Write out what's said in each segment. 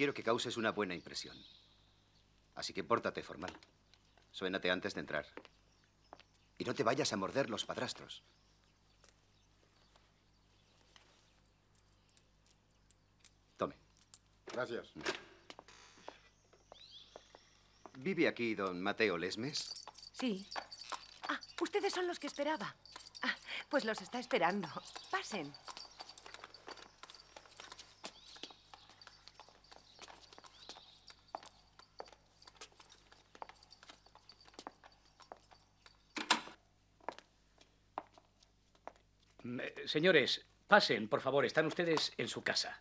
quiero que causes una buena impresión. Así que pórtate formal. Suénate antes de entrar. Y no te vayas a morder los padrastros. Tome. Gracias. ¿Vive aquí don Mateo Lesmes? Sí. Ah, ustedes son los que esperaba. Ah, pues los está esperando. Pasen. Mm, eh, Señores, pasen, por favor. Están ustedes en su casa.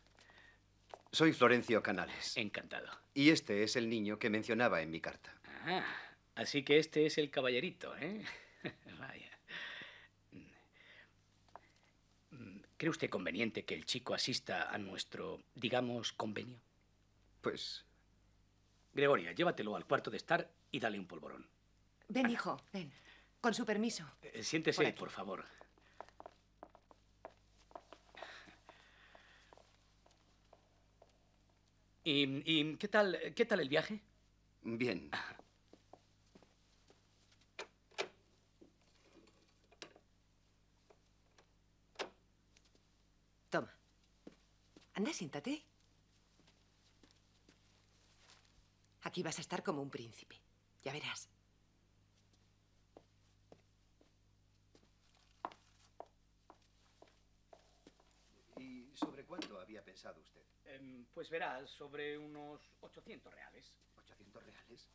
Soy Florencio Canales. Encantado. Y este es el niño que mencionaba en mi carta. Ah, así que este es el caballerito, ¿eh? Vaya. ¿Cree usted conveniente que el chico asista a nuestro, digamos, convenio? Pues Gregoria, llévatelo al cuarto de estar y dale un polvorón. Ven, hijo, ven. Con su permiso. Eh, Siéntese, por favor. ¿Y, y qué tal, qué tal el viaje? bien. Toma. Anda, siéntate. Aquí vas a estar como un príncipe. Ya verás. ¿Y sobre cuánto había pensado usted? Em, pues verás, sobre unos 800 reales. ¿800 reales?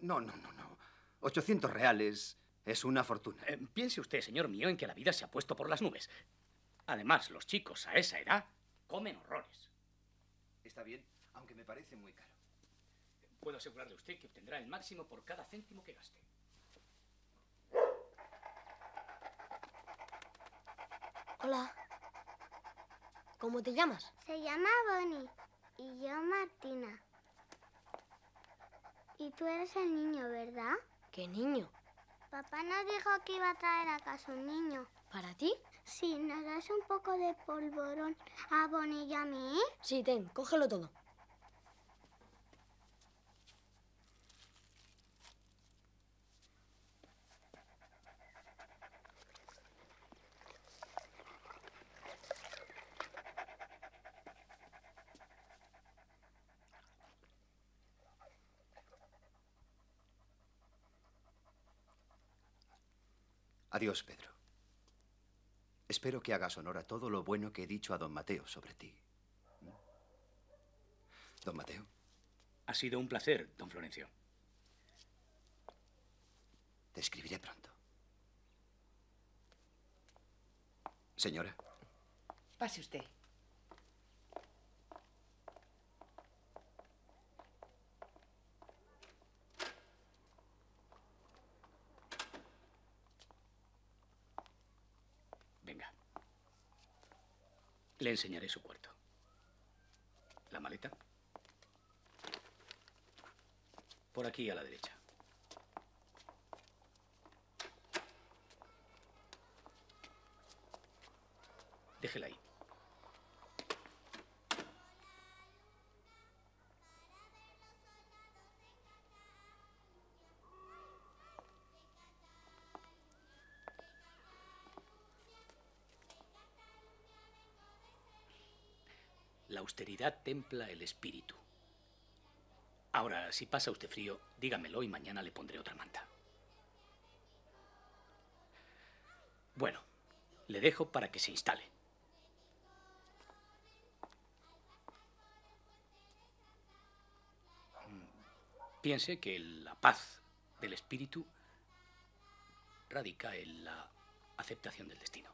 No, no, no, no. 800 reales es una fortuna. Em, piense usted, señor mío, en que la vida se ha puesto por las nubes. Además, los chicos a esa edad comen horrores. Está bien, aunque me parece muy caro. Puedo asegurarle a usted que obtendrá el máximo por cada céntimo que gaste. Hola. ¿Cómo te llamas? Se llama Bonnie y yo Martina. Y tú eres el niño, ¿verdad? ¿Qué niño? Papá nos dijo que iba a traer a casa un niño. ¿Para ti? Sí, ¿nos das un poco de polvorón a Bonnie y a mí? Sí, ten, cógelo todo. Adiós, Pedro. Espero que hagas honor a todo lo bueno que he dicho a don Mateo sobre ti. ¿Mm? Don Mateo, Ha sido un placer, don Florencio. te escribiré pronto. Señora, Pase usted. Venga. Le enseñaré su cuarto. ¿La maleta? Por aquí a la derecha. Déjela ahí. Austeridad templa el espíritu. Ahora, si pasa usted frío, dígamelo y mañana le pondré otra manta. Bueno, le dejo para que se instale. Piense que la paz del espíritu radica en la aceptación del destino.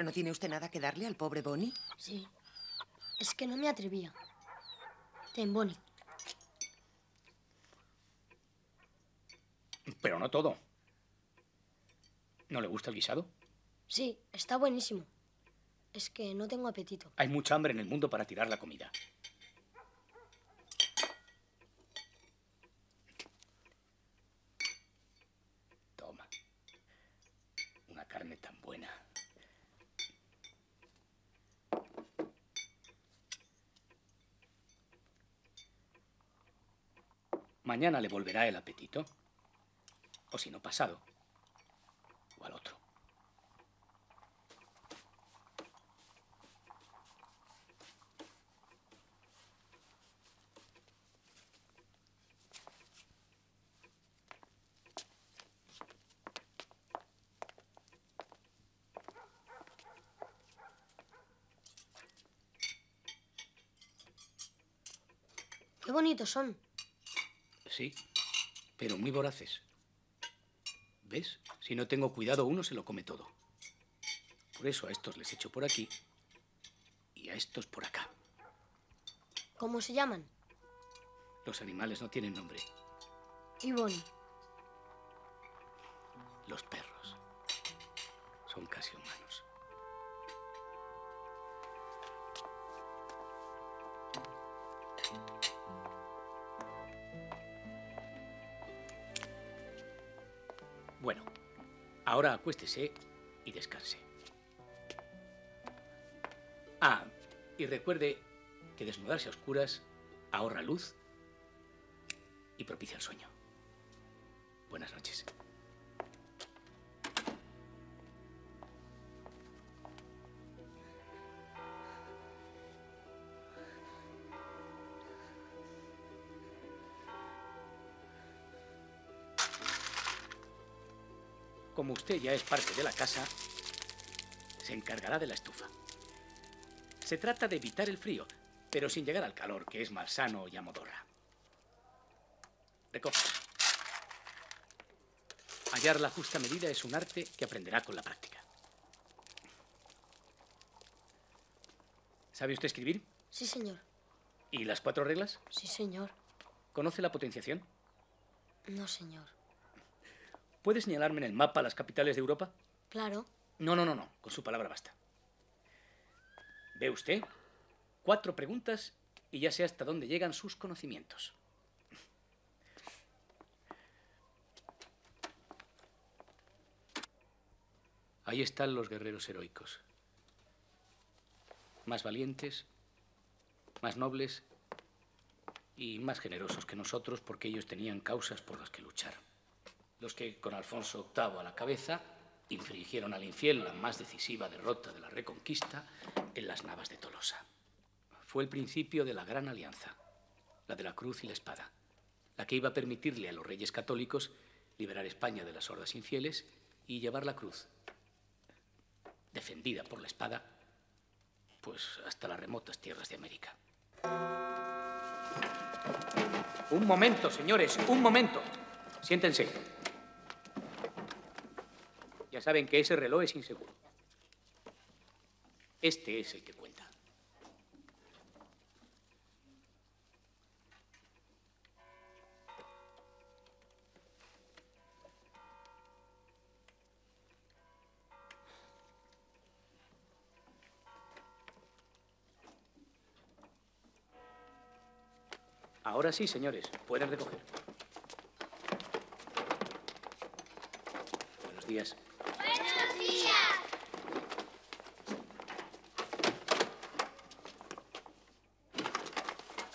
¿Pero no tiene usted nada que darle al pobre Bonnie? Sí. Es que no me atrevía. Ten, Bonnie. Pero no todo. ¿No le gusta el guisado? Sí, está buenísimo. Es que no tengo apetito. Hay mucha hambre en el mundo para tirar la comida. Toma. Una carne tan buena. Mañana le volverá el apetito. O si no, pasado. O al otro. Qué bonitos son. Sí, pero muy voraces. ¿Ves? Si no tengo cuidado, uno se lo come todo. Por eso a estos les echo por aquí y a estos por acá. ¿Cómo se llaman? Los animales no tienen nombre. Y Bonnie. Los perros son casi humanos. Ahora acuéstese y descanse. Ah, y recuerde que desnudarse a oscuras ahorra luz y propicia el sueño. Buenas noches. Como usted ya es parte de la casa, se encargará de la estufa. Se trata de evitar el frío, pero sin llegar al calor, que es malsano y amodorra. Recoja. Hallar la justa medida es un arte que aprenderá con la práctica. ¿Sabe usted escribir? Sí, señor. ¿Y las cuatro reglas? Sí, señor. ¿Conoce la potenciación? No, señor. ¿Puede señalarme en el mapa las capitales de Europa? Claro. No, no, no, no. Con su palabra basta. ¿Ve usted? Cuatro preguntas y ya sé hasta dónde llegan sus conocimientos. Ahí están los guerreros heroicos. Más valientes, más nobles y más generosos que nosotros porque ellos tenían causas por las que luchar. Los que, con Alfonso VIII a la cabeza, infligieron al infiel la más decisiva derrota de la Reconquista en las Navas de Tolosa. Fue el principio de la Gran Alianza, la de la cruz y la espada, la que iba a permitirle a los reyes católicos liberar España de las hordas infieles y llevar la cruz, defendida por la espada, pues hasta las remotas tierras de América. Un momento, señores, un momento. Siéntense. Saben que ese reloj es inseguro. Este es el que cuenta. Ahora sí, señores, pueden recoger. Buenos días.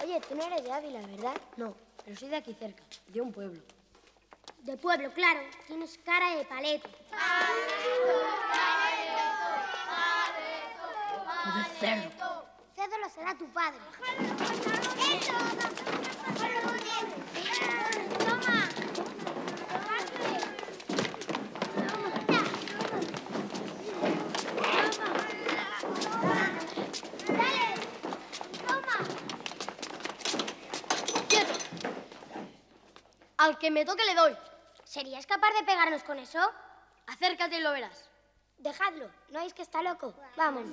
Oye, tú no eres de Ávila, ¿verdad? No, pero soy de aquí cerca, de un pueblo. De pueblo, claro. Tienes cara de paleto. O de cerdo. Cedo lo será tu padre. Toma. Que me toque le doy. ¿Serías capaz de pegarnos con eso? Acércate y lo verás. Dejadlo, no es que está loco. Vamos.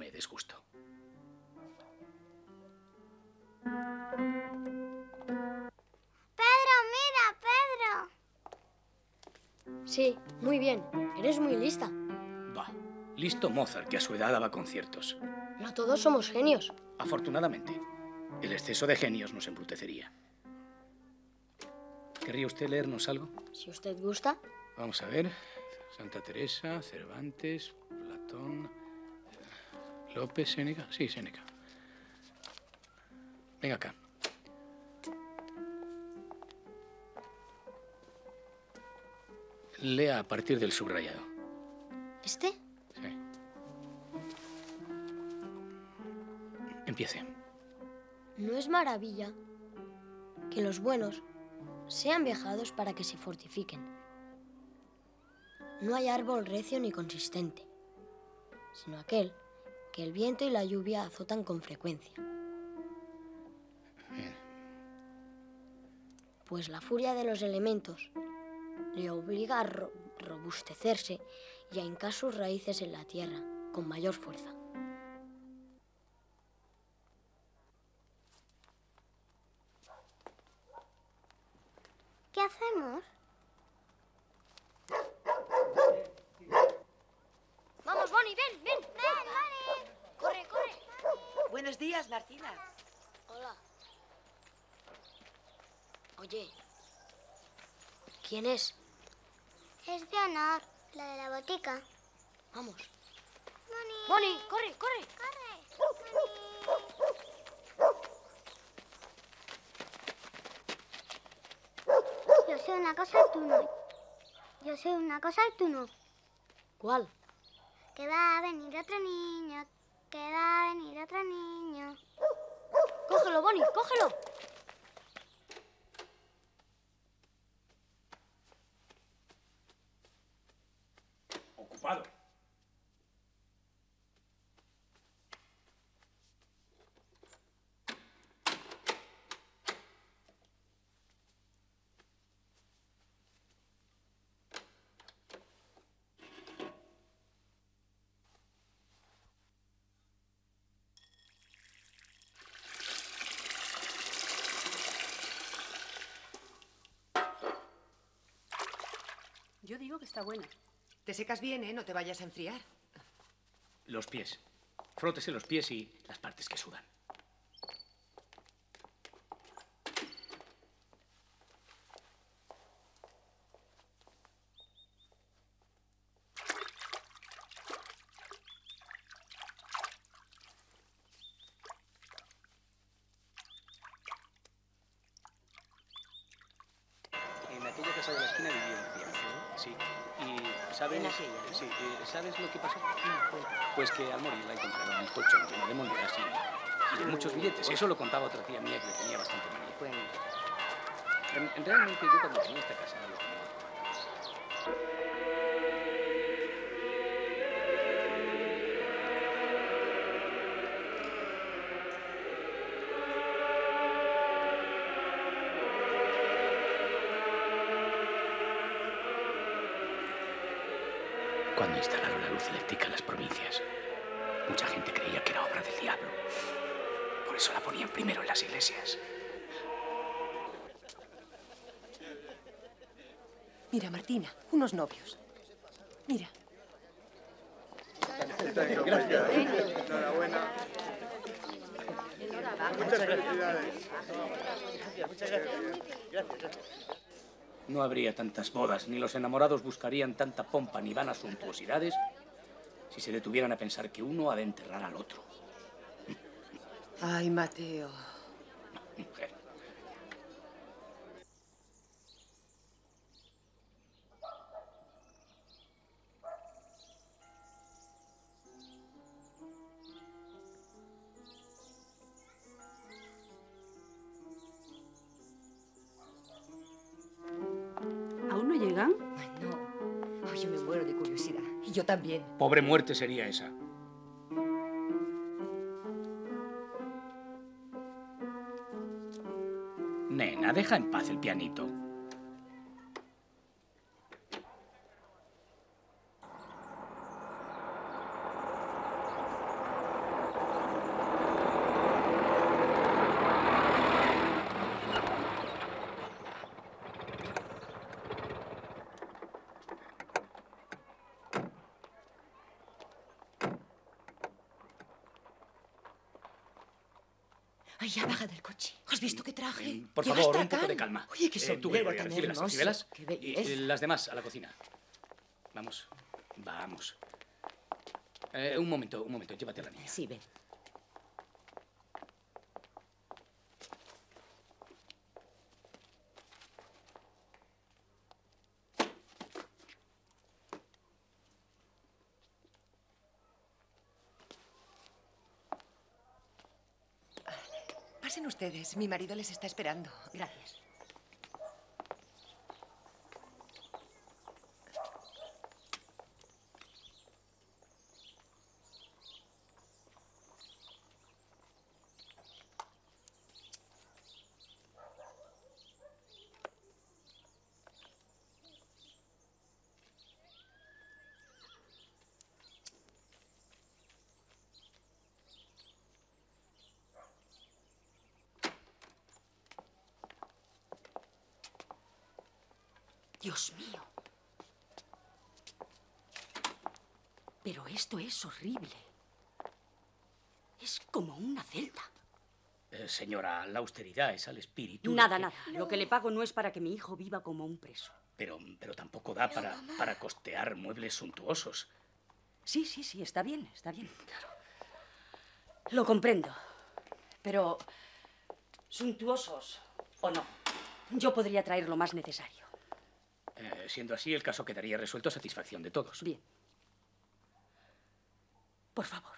Comed, es justo. Pedro, mira, Pedro. Sí, muy bien. Eres muy lista. Va. Listo Mozart, que a su edad daba conciertos. No todos somos genios. Afortunadamente, el exceso de genios nos embrutecería. ¿Querría usted leernos algo? Si usted gusta. Vamos a ver. Santa Teresa, Cervantes, Platón, eh, López, Séneca. Sí, Séneca. Venga acá. Lea a partir del subrayado. ¿Este? Sí. Empiece. No es maravilla que los buenos sean viajados para que se fortifiquen. No hay árbol recio ni consistente, sino aquel que el viento y la lluvia azotan con frecuencia. Pues la furia de los elementos le obliga a ro- robustecerse y a hincar sus raíces en la tierra con mayor fuerza. ¿Qué hacemos? Vamos, Bonnie, ven, ven. Corre, corre. Buenos días, Martina. Hola. Oye, ¿quién es? Es de honor, la de la botica. Vamos. Moni. Bonnie, corre, corre. Yo sé una cosa y tú no. Yo sé una cosa y tú no. ¿Cuál? Que va a venir otro niño. Que va a venir otro niño. Cógelo, Bonnie, cógelo. Ocupado. Yo digo que está buena. Te secas bien, ¿eh? No te vayas a enfriar. Los pies. Frótese los pies y las partes que sudan. ¿Sabes lo que pasó? Pues que al morir la encontraron el colchón lleno de monedas y, y de muchos billetes. Eso lo contaba otra tía mía que le tenía bastante manía. Bueno, En- en- realmente yo cuando tenía esta casa lo tenía. Unos novios. Mira. No habría tantas bodas, ni los enamorados buscarían tanta pompa ni vanas suntuosidades si se detuvieran a pensar que uno ha de enterrar al otro. Ay, Mateo. Mujer. También. Pobre muerte sería esa. Nena, deja en paz el pianito. Ay, ya baja del coche. ¿Has visto qué traje? Por favor, un poco de calma. Oye, qué sombrero eh, tan hermoso. recíbelas. Qué Y, las demás a la cocina. Vamos, vamos. Eh, un momento, un momento, llévate a la niña. Sí, ven. Pasen ustedes. Mi marido les está esperando. Gracias. Dios mío. Pero esto es horrible. Es como una celda. Eh, señora, la austeridad es al espíritu. Nada, que- nada. Lo que le pago no es para que mi hijo viva como un preso. Pero, pero tampoco da para, para costear muebles suntuosos. Sí, sí, sí, está bien, está bien. Lo comprendo. Pero, suntuosos o no, yo podría traer lo más necesario. Eh, siendo así, el caso quedaría resuelto a satisfacción de todos. Bien. Por favor.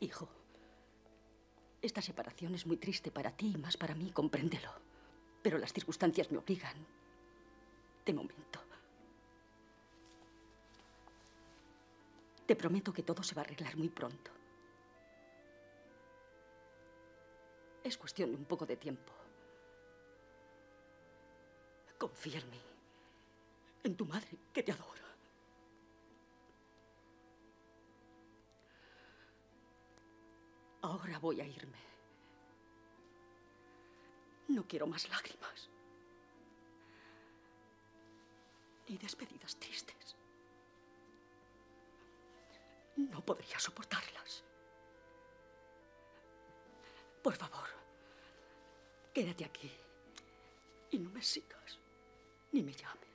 Hijo, esta separación es muy triste para ti y más para mí, compréndelo. Pero las circunstancias me obligan. De momento. Te prometo que todo se va a arreglar muy pronto. Es cuestión de un poco de tiempo. Confía en mí. En tu madre, que te adora. Ahora voy a irme. No quiero más lágrimas. Ni despedidas tristes. No podría soportarlas. Por favor, quédate aquí. Y no me sigas, ni me llames.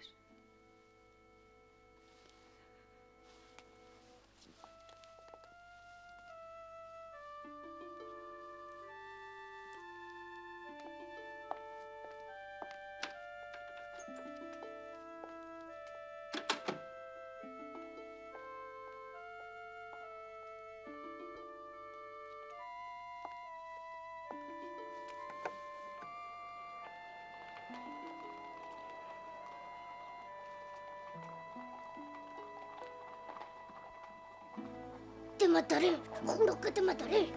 Te mataré, juro que te mataré.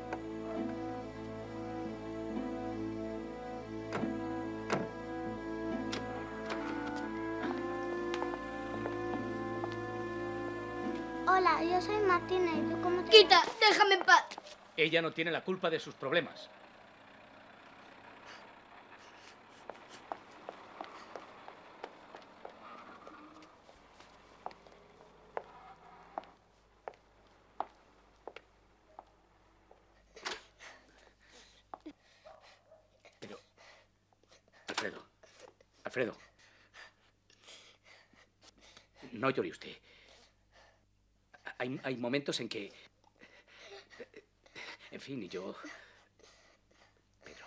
Hola, yo soy Martina y tú cómo te Quita, déjame en paz. Ella no tiene la culpa de sus problemas. No llore usted. Hay, hay momentos en que... En fin, y yo... Pedro.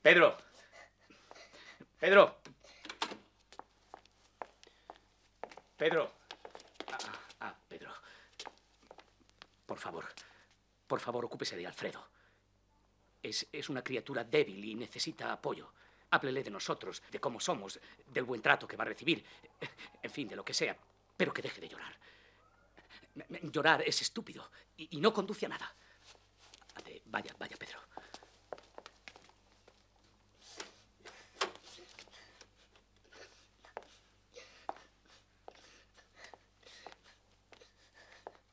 Pedro. Pedro. Pedro. Ah, ah, Pedro. Por favor. Por favor, ocúpese de Alfredo. Es, es una criatura débil y necesita apoyo. Háblele de nosotros, de cómo somos, del buen trato que va a recibir, en fin, de lo que sea, pero que deje de llorar. Llorar es estúpido y, y no conduce a nada. Vaya, vaya, Pedro.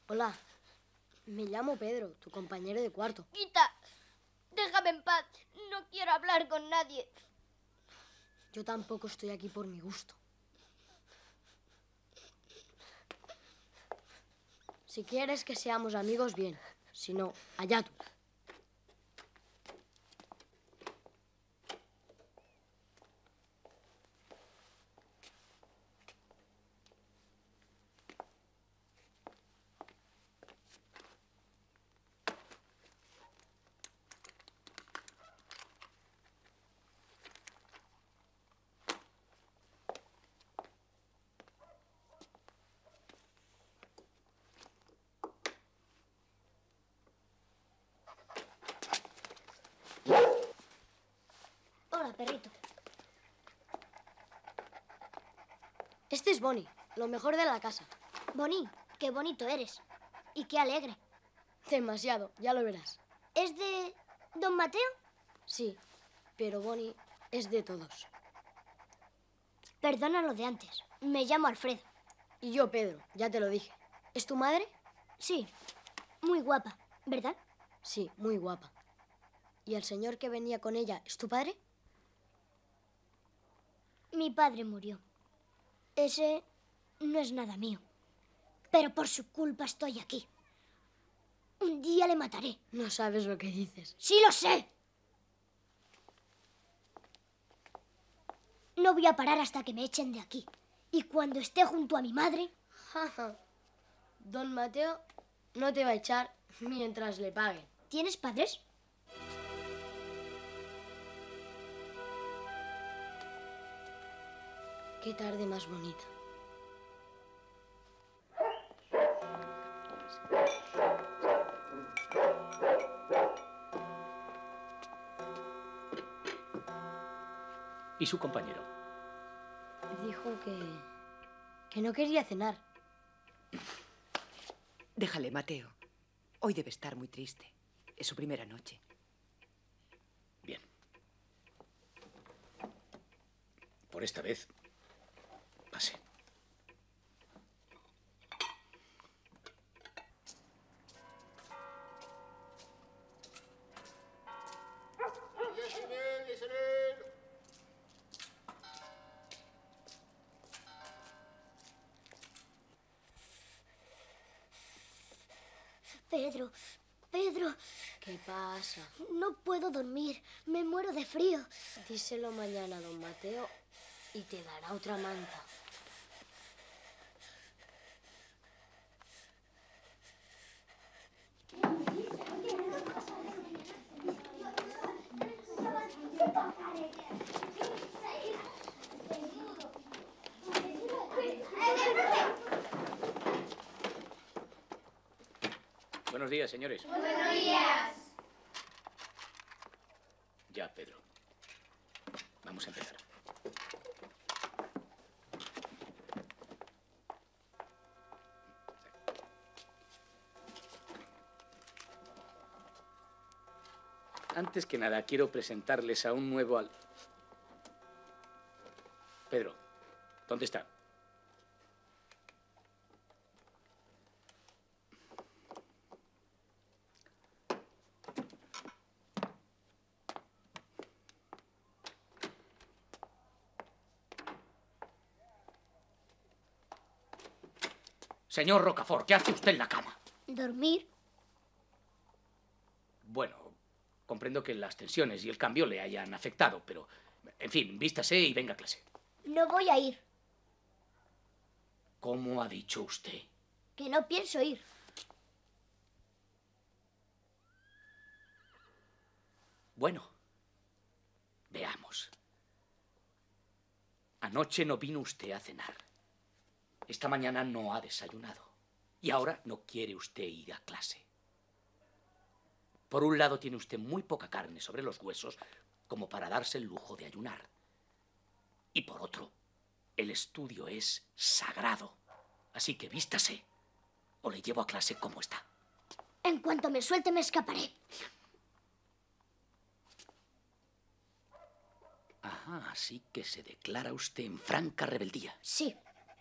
Hola, me llamo Pedro, tu compañero de cuarto. Quita. Déjame en paz. No quiero hablar con nadie. Yo tampoco estoy aquí por mi gusto. Si quieres que seamos amigos, bien. Si no, allá tú. Hola, perrito. Este es Bonnie, lo mejor de la casa. Bonnie, qué bonito eres. Y qué alegre. Demasiado, ya lo verás. ¿Es de don Mateo? Sí, pero Bonnie es de todos. Perdona lo de antes. Me llamo Alfredo. Y yo, Pedro, ya te lo dije. ¿Es tu madre? Sí, muy guapa, ¿verdad? Sí, muy guapa. ¿Y el señor que venía con ella es tu padre? Mi padre murió. Ese no es nada mío. Pero por su culpa estoy aquí. Un día le mataré. No sabes lo que dices. Sí lo sé. No voy a parar hasta que me echen de aquí. Y cuando esté junto a mi madre, Don Mateo no te va a echar mientras le paguen. ¿tienes padres? Qué tarde más bonita. ¿Y su compañero? Dijo que... que no quería cenar. Déjale, Mateo. Hoy debe estar muy triste. Es su primera noche. Bien. Por esta vez, Pedro, Pedro, ¿Qué pasa? no puedo dormir. Me muero de frío. Díselo mañana don Mateo y te dará otra manta. Buenos días, señores. Buenos días. Ya, Pedro. Vamos a empezar. Antes que nada, quiero presentarles a un nuevo al... Pedro, ¿dónde está? Señor Rocafort, ¿qué hace usted en la cama? ¿Dormir? Bueno, comprendo que las tensiones y el cambio le hayan afectado, pero En fin, vístase y venga a clase. No voy a ir, ¿Cómo ha dicho usted? que no pienso ir. Bueno, veamos. Anoche no vino usted a cenar. Esta mañana no ha desayunado. Y ahora no quiere usted ir a clase. Por un lado tiene usted muy poca carne sobre los huesos como para darse el lujo de ayunar. Y por otro, el estudio es sagrado. Así que vístase o le llevo a clase como está. En cuanto me suelte me escaparé. Ajá, así que se declara usted en franca rebeldía. Sí,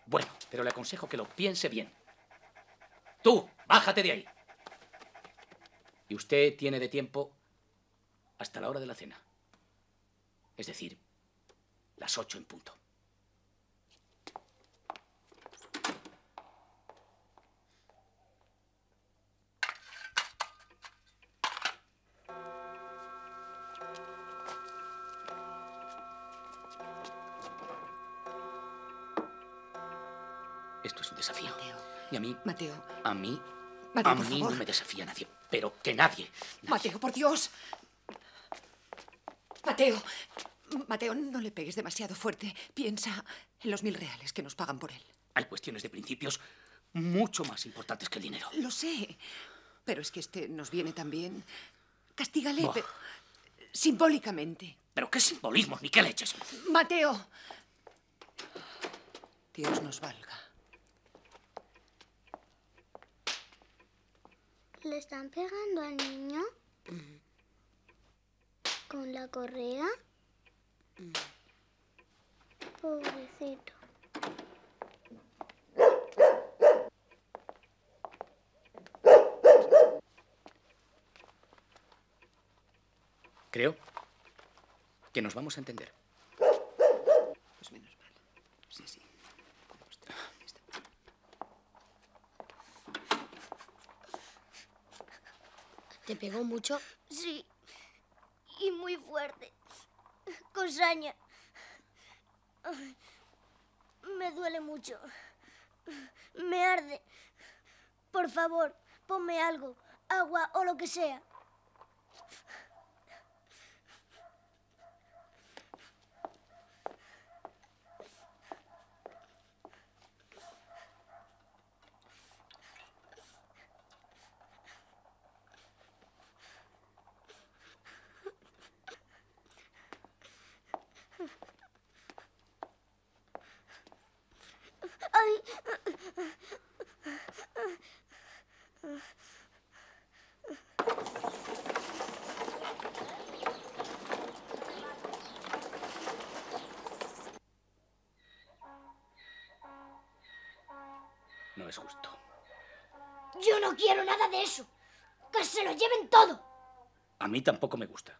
Bueno, pero le aconsejo que lo piense bien. Tú, bájate de ahí. Y usted tiene de tiempo hasta la hora de la cena. Es decir, las ocho en punto. Esto es un desafío. Mateo. Y a mí, Mateo. a mí, Mateo, a por mí favor. no me desafía nadie. Pero que nadie. nadie. Mateo, por Dios. Mateo. Mateo, no le pegues demasiado fuerte. Piensa en los mil reales que nos pagan por él. Hay cuestiones de principios mucho más importantes que el dinero. Lo sé. Pero es que este nos viene también. Castígale, Buah. pero simbólicamente. Pero qué simbolismo, ni qué leches. Mateo. Dios nos valga. ¿Le están pegando al niño? ¿Con la correa? Pobrecito. Creo que nos vamos a entender. Pues menos mal. Sí, sí. Está. ¿Te pegó mucho? Sí, y muy fuerte. Con saña. Me duele mucho. Me arde. Por favor, ponme algo, agua o lo que sea. Ay, No es justo. yo no quiero nada de eso. Que se lo lleven todo. A mí tampoco me gusta.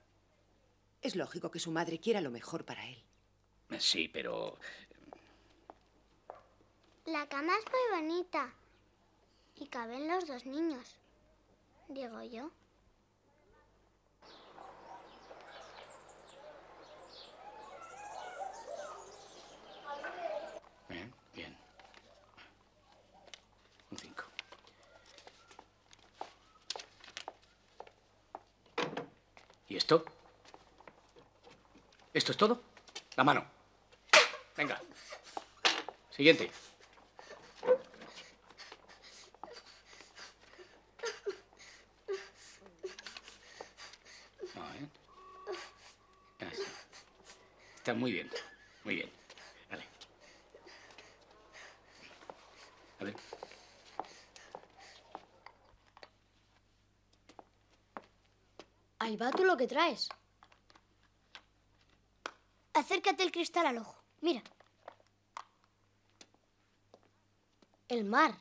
Es lógico que su madre quiera lo mejor para él. Sí, pero La cama es muy bonita. Y caben los dos niños. Digo yo. Bien, bien. Un 5. ¿Y esto? ¿Esto es todo? La mano. Venga. Siguiente. Está muy bien. Muy bien. Vale. A ver. Ahí va tú lo que traes. Acércate el cristal al ojo. Mira. El mar.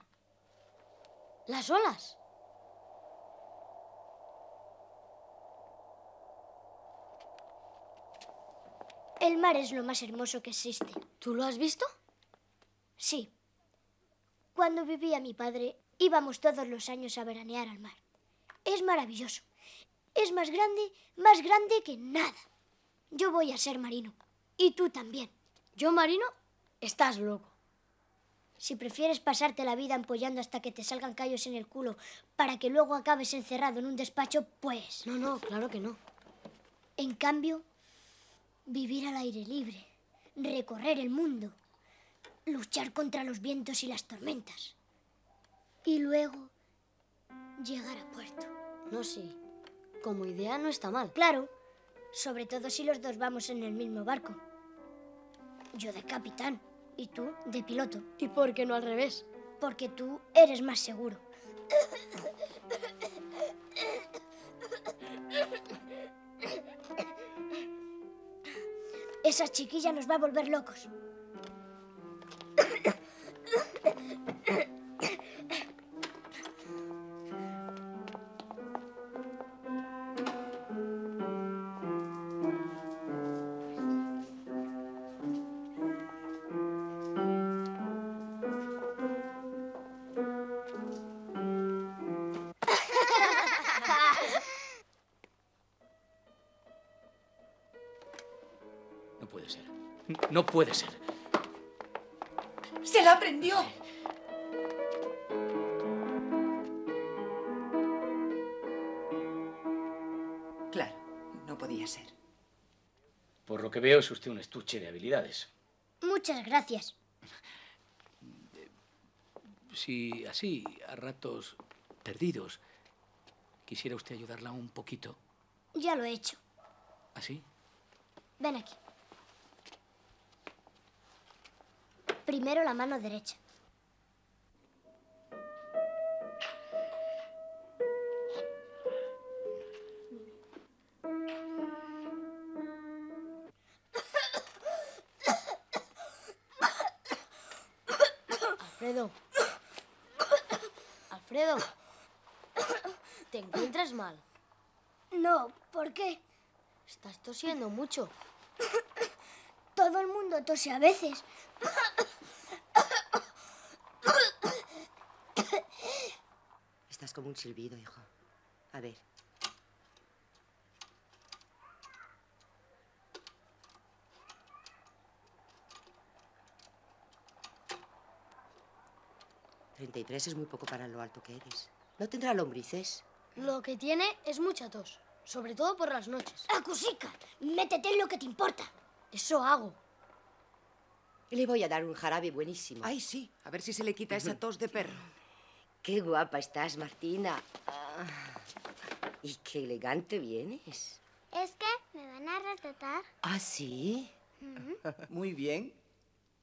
Las olas. El mar es lo más hermoso que existe. ¿Tú lo has visto? Sí. Cuando vivía mi padre, íbamos todos los años a veranear al mar. Es maravilloso. Es más grande, más grande que nada. Yo voy a ser marino. Y tú también. ¿Yo, Marino? Estás loco. Si prefieres pasarte la vida empollando hasta que te salgan callos en el culo para que luego acabes encerrado en un despacho, pues... No, no, claro que no. En cambio, vivir al aire libre, recorrer el mundo, luchar contra los vientos y las tormentas. Y luego llegar a puerto. No, sí. Como idea no está mal. Claro, sobre todo si los dos vamos en el mismo barco. Yo de capitán y tú de piloto, ¿Y por qué no al revés? porque tú eres más seguro. Esa chiquilla nos va a volver locos. No puede ser. ¡Se la aprendió! Claro, no podía ser. Por lo que veo, es usted un estuche de habilidades. Muchas gracias. Si así, a ratos perdidos, quisiera usted ayudarla un poquito. Ya lo he hecho. ¿Así? Ven aquí. Primero la mano derecha. Alfredo. Alfredo. ¿Te encuentras mal? No, ¿por qué? Estás tosiendo mucho. Todo el mundo tose a veces. Un silbido, hijo. A ver. Treinta y tres es muy poco para lo alto que eres. ¿No tendrá lombrices? Lo que tiene es mucha tos, sobre todo por las noches. Acusica, métete en lo que te importa. Eso hago. Le voy a dar un jarabe buenísimo. Ay, sí, a ver si se le quita esa tos de perro. Qué guapa estás, Martina. Ah, y qué elegante vienes. Es que me van a retratar. ¿Ah, sí? Muy bien.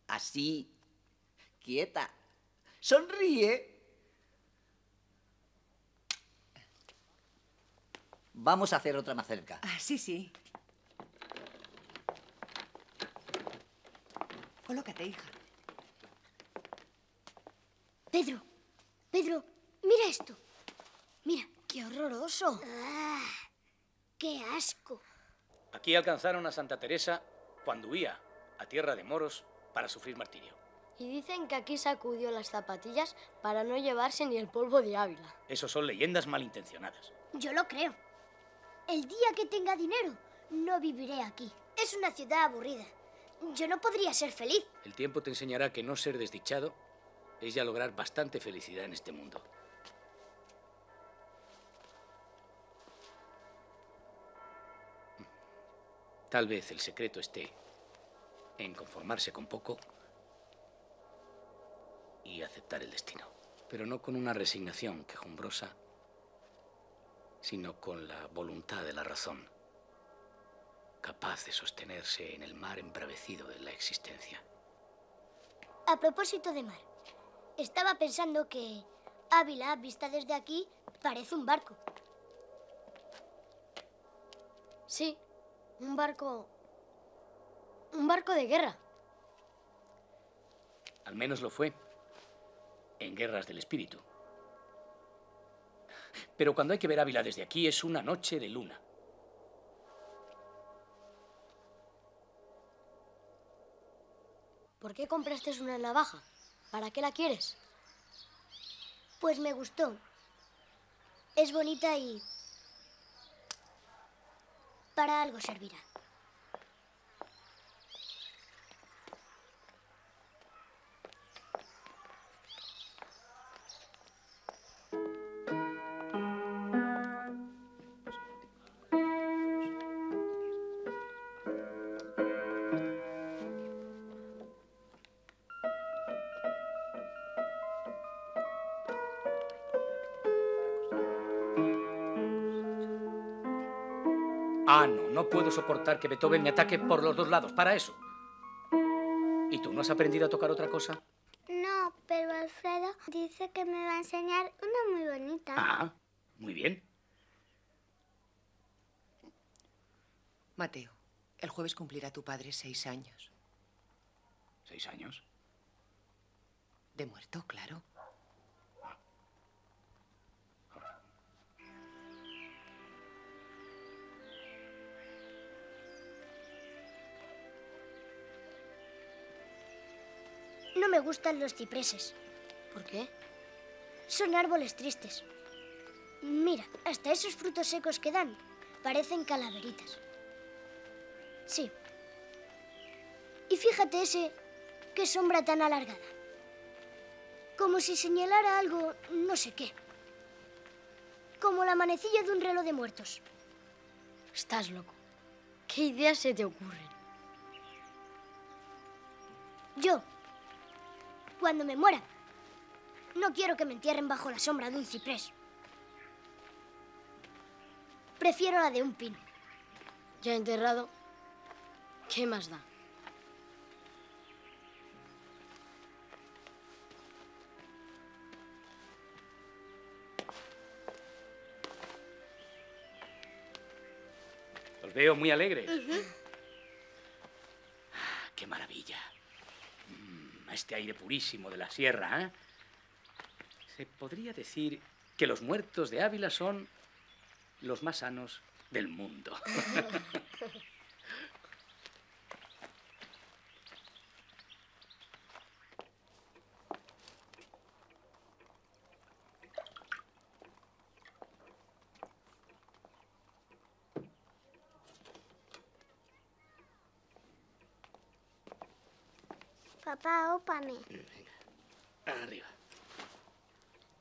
Así. Quieta. Sonríe. Vamos a hacer otra más cerca. Ah, sí, sí. Colócate, hija. Pedro, Pedro, mira esto. Mira. ¡Qué horroroso! Ah, ¡Qué asco! Aquí alcanzaron a Santa Teresa cuando huía a tierra de moros para sufrir martirio. Y dicen que aquí sacudió las zapatillas para no llevarse ni el polvo de Ávila. Eso son leyendas malintencionadas. Yo lo creo. El día que tenga dinero, no viviré aquí. Es una ciudad aburrida. Yo no podría ser feliz. El tiempo te enseñará que no ser desdichado es ya lograr bastante felicidad en este mundo. Tal vez el secreto esté en conformarse con poco y aceptar el destino, pero no con una resignación quejumbrosa, sino con la voluntad de la razón, capaz de sostenerse en el mar embravecido de la existencia. A propósito de mar, estaba pensando que Ávila, vista desde aquí, parece un barco. Sí, un barco... Un barco de guerra. Al menos lo fue en Guerras del Espíritu. Pero cuando hay que ver Ávila desde aquí es una noche de luna. ¿Por qué compraste una navaja? ¿Para qué la quieres? Pues me gustó. Es bonita y... Para algo servirá. Soportar que Beethoven me ataque por los dos lados. Para eso. ¿Y tú no has aprendido a tocar otra cosa? No, pero Alfredo dice que me va a enseñar una muy bonita. Ah, muy bien. Mateo, el jueves cumplirá tu padre seis años. ¿Seis años? De muerto, claro. Me gustan los cipreses. ¿Por qué? Son árboles tristes. Mira, hasta esos frutos secos que dan parecen calaveritas. Sí. Y fíjate ese, qué sombra tan alargada. Como si señalara algo, no sé qué. Como la manecilla de un reloj de muertos. Estás loco. ¿Qué ideas se te ocurren? Yo, cuando me muera, no quiero que me entierren bajo la sombra de un ciprés. Prefiero la de un pino. Ya enterrado, ¿qué más da? Los veo muy alegres. Ah, ¡Qué maravilla! Este aire purísimo de la sierra, ¿eh? Se podría decir que los muertos de Ávila son los más sanos del mundo. Papá, ópame. Arriba.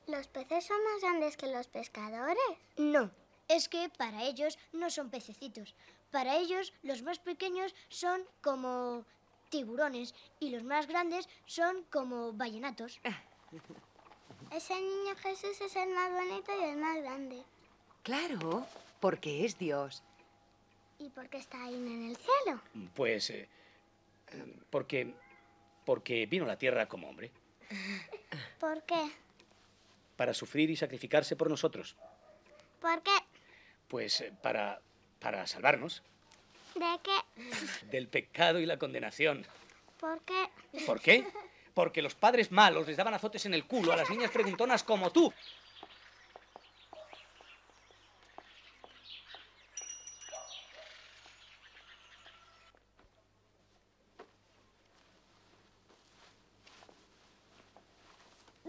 ¿Los peces son más grandes que los pescadores? No, es que para ellos no son pececitos. Para ellos los más pequeños son como tiburones y los más grandes son como ballenatos. Ese niño Jesús es el más bonito y el más grande. Claro, porque es Dios. ¿Y por qué está ahí en el cielo? Pues eh, porque porque vino a la tierra como hombre ¿Por qué? Para sufrir y sacrificarse por nosotros. ¿Por qué? Pues eh, para para salvarnos ¿De qué? del pecado y la condenación. ¿Por qué? ¿Por qué? Porque los padres malos les daban azotes en el culo a las niñas preguntonas como tú.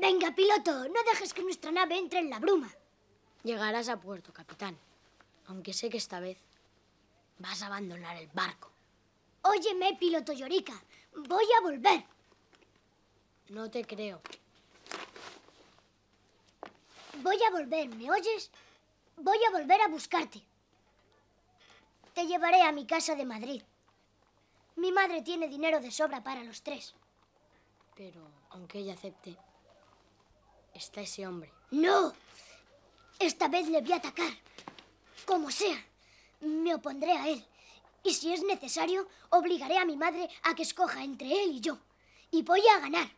Venga, piloto, no dejes que nuestra nave entre en la bruma. Llegarás a puerto, capitán. Aunque sé que esta vez vas a abandonar el barco. Óyeme, piloto Llorica, voy a volver. No te creo. Voy a volver, ¿me oyes? Voy a volver a buscarte. Te llevaré a mi casa de Madrid. Mi madre tiene dinero de sobra para los tres. Pero aunque ella acepte, está ese hombre. ¡No! Esta vez le voy a atacar. Como sea, me opondré a él. Y si es necesario, obligaré a mi madre a que escoja entre él y yo. Y voy a ganar.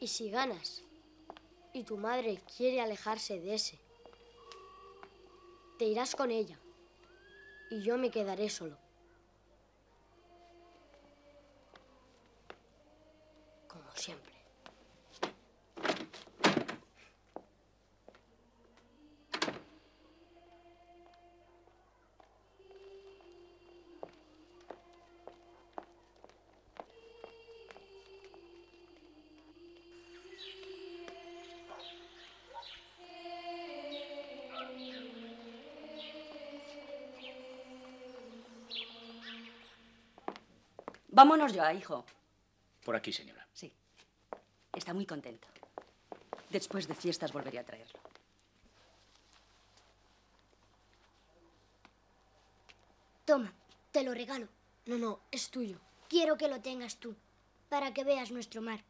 Y si ganas y tu madre quiere alejarse de ese, te irás con ella y yo me quedaré solo. Vámonos ya, hijo. Por aquí, señora. Sí. Está muy contento. Después de fiestas volveré a traerlo. Toma, te lo regalo. No, no, es tuyo. Quiero que lo tengas tú, para que veas nuestro mar.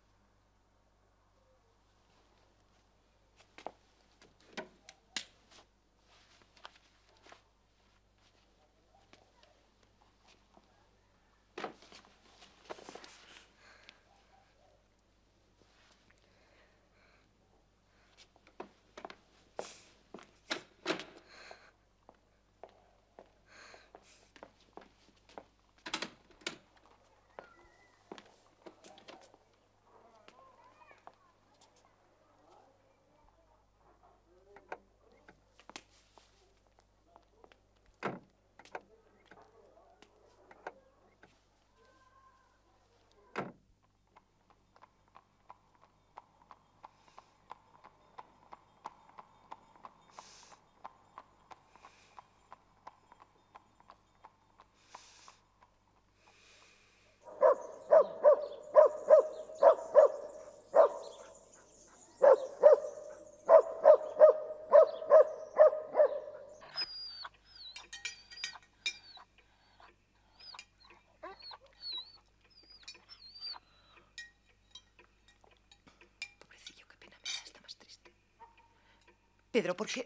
Pedro, ¿por qué?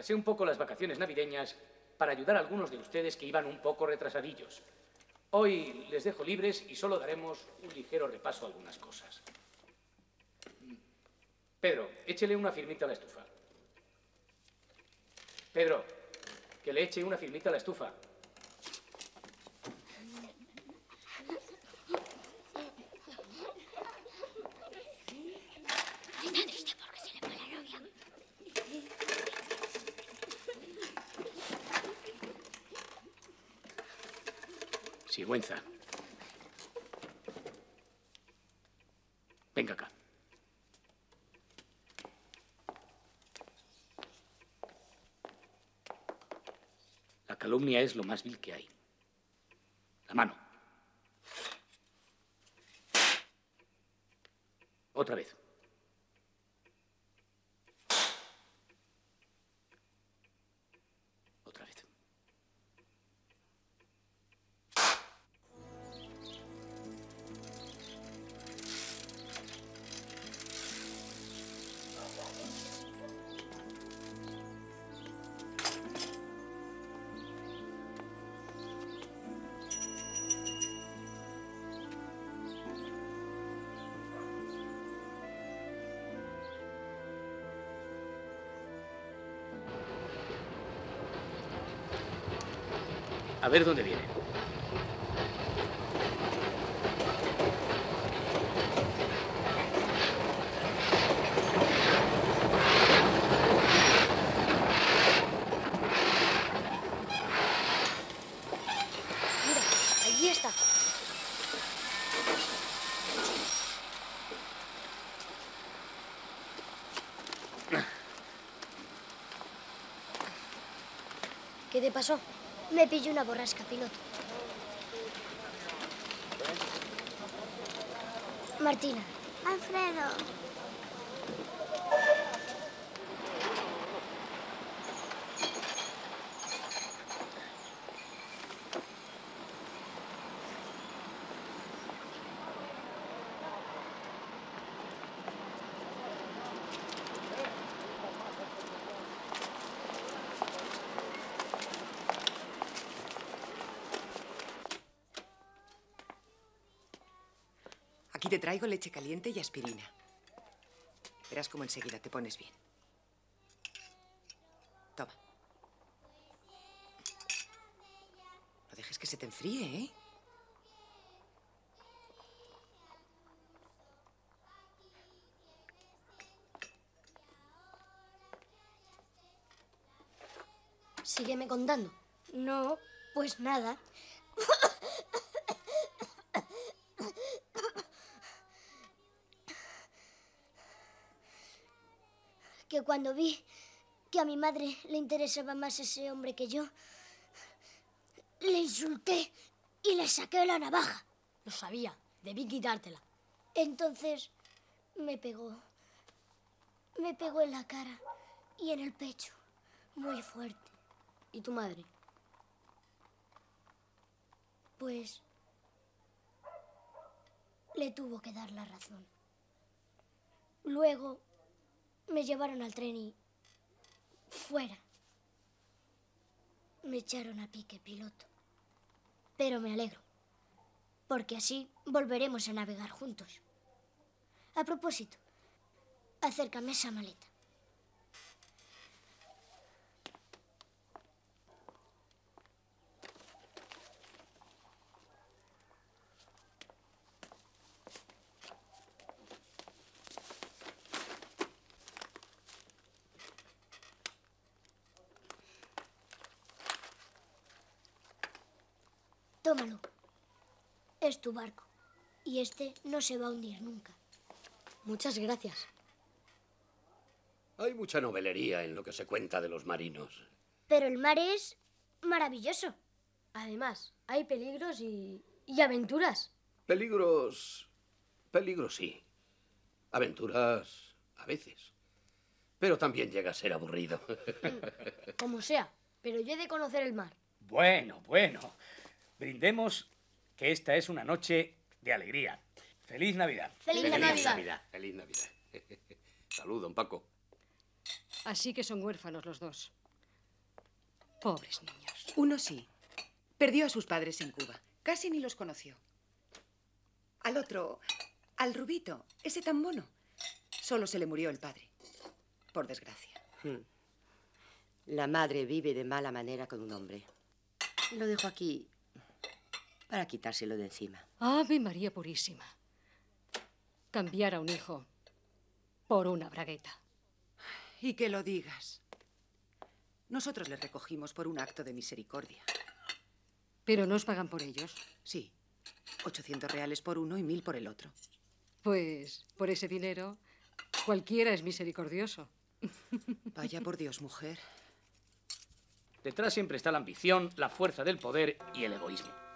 Atrasé un poco las vacaciones navideñas para ayudar a algunos de ustedes que iban un poco retrasadillos. Hoy les dejo libres y solo daremos un ligero repaso a algunas cosas. Pedro, échele una firmita a la estufa. Pedro, que le eche una firmita a la estufa. Está triste porque se le fue la novia. Venga acá. La calumnia es lo más vil que hay. La mano. Otra vez. Ver dónde viene. Mira, allí está. ¿Qué te pasó? Me pilló una borrasca, piloto. Martina. Alfredo. Te traigo leche caliente y aspirina. Verás cómo enseguida te pones bien. Toma. No dejes que se te enfríe, ¿eh? Sígueme contando. No, pues nada. Que cuando vi que a mi madre le interesaba más ese hombre que yo, le insulté y le saqué la navaja. Lo sabía. Debí quitártela. Entonces me pegó. Me pegó en la cara y en el pecho. Muy fuerte. ¿Y tu madre? Pues le tuvo que dar la razón. Luego me llevaron al tren y fuera. Me echaron a pique piloto. Pero me alegro, porque así volveremos a navegar juntos. A propósito, acércame esa maleta. Es tu barco. Y este no se va a hundir nunca. Muchas gracias. Hay mucha novelería en lo que se cuenta de los marinos. Pero el mar es maravilloso. Además, hay peligros y, y aventuras. Peligros... Peligros sí. Aventuras a veces. Pero también llega a ser aburrido. Como sea, pero yo he de conocer el mar. Bueno, bueno. Brindemos que esta es una noche de alegría. ¡Feliz Navidad! ¡Feliz, Navidad! Feliz Navidad. Salud, don Paco. Así que son huérfanos los dos. Pobres niños. Uno sí. Perdió a sus padres en Cuba. Casi ni los conoció. Al otro, al rubito, ese tan mono, solo se le murió el padre. Por desgracia. Hmm. La madre vive de mala manera con un hombre. Lo dejo aquí para quitárselo de encima. Ave María Purísima. Cambiar a un hijo por una bragueta. Y que lo digas. Nosotros le recogimos por un acto de misericordia. ¿Pero nos pagan por ellos? Sí. 800 reales por uno y mil por el otro. Pues por ese dinero cualquiera es misericordioso. Vaya por Dios, mujer. Detrás siempre está la ambición, la fuerza del poder y el egoísmo.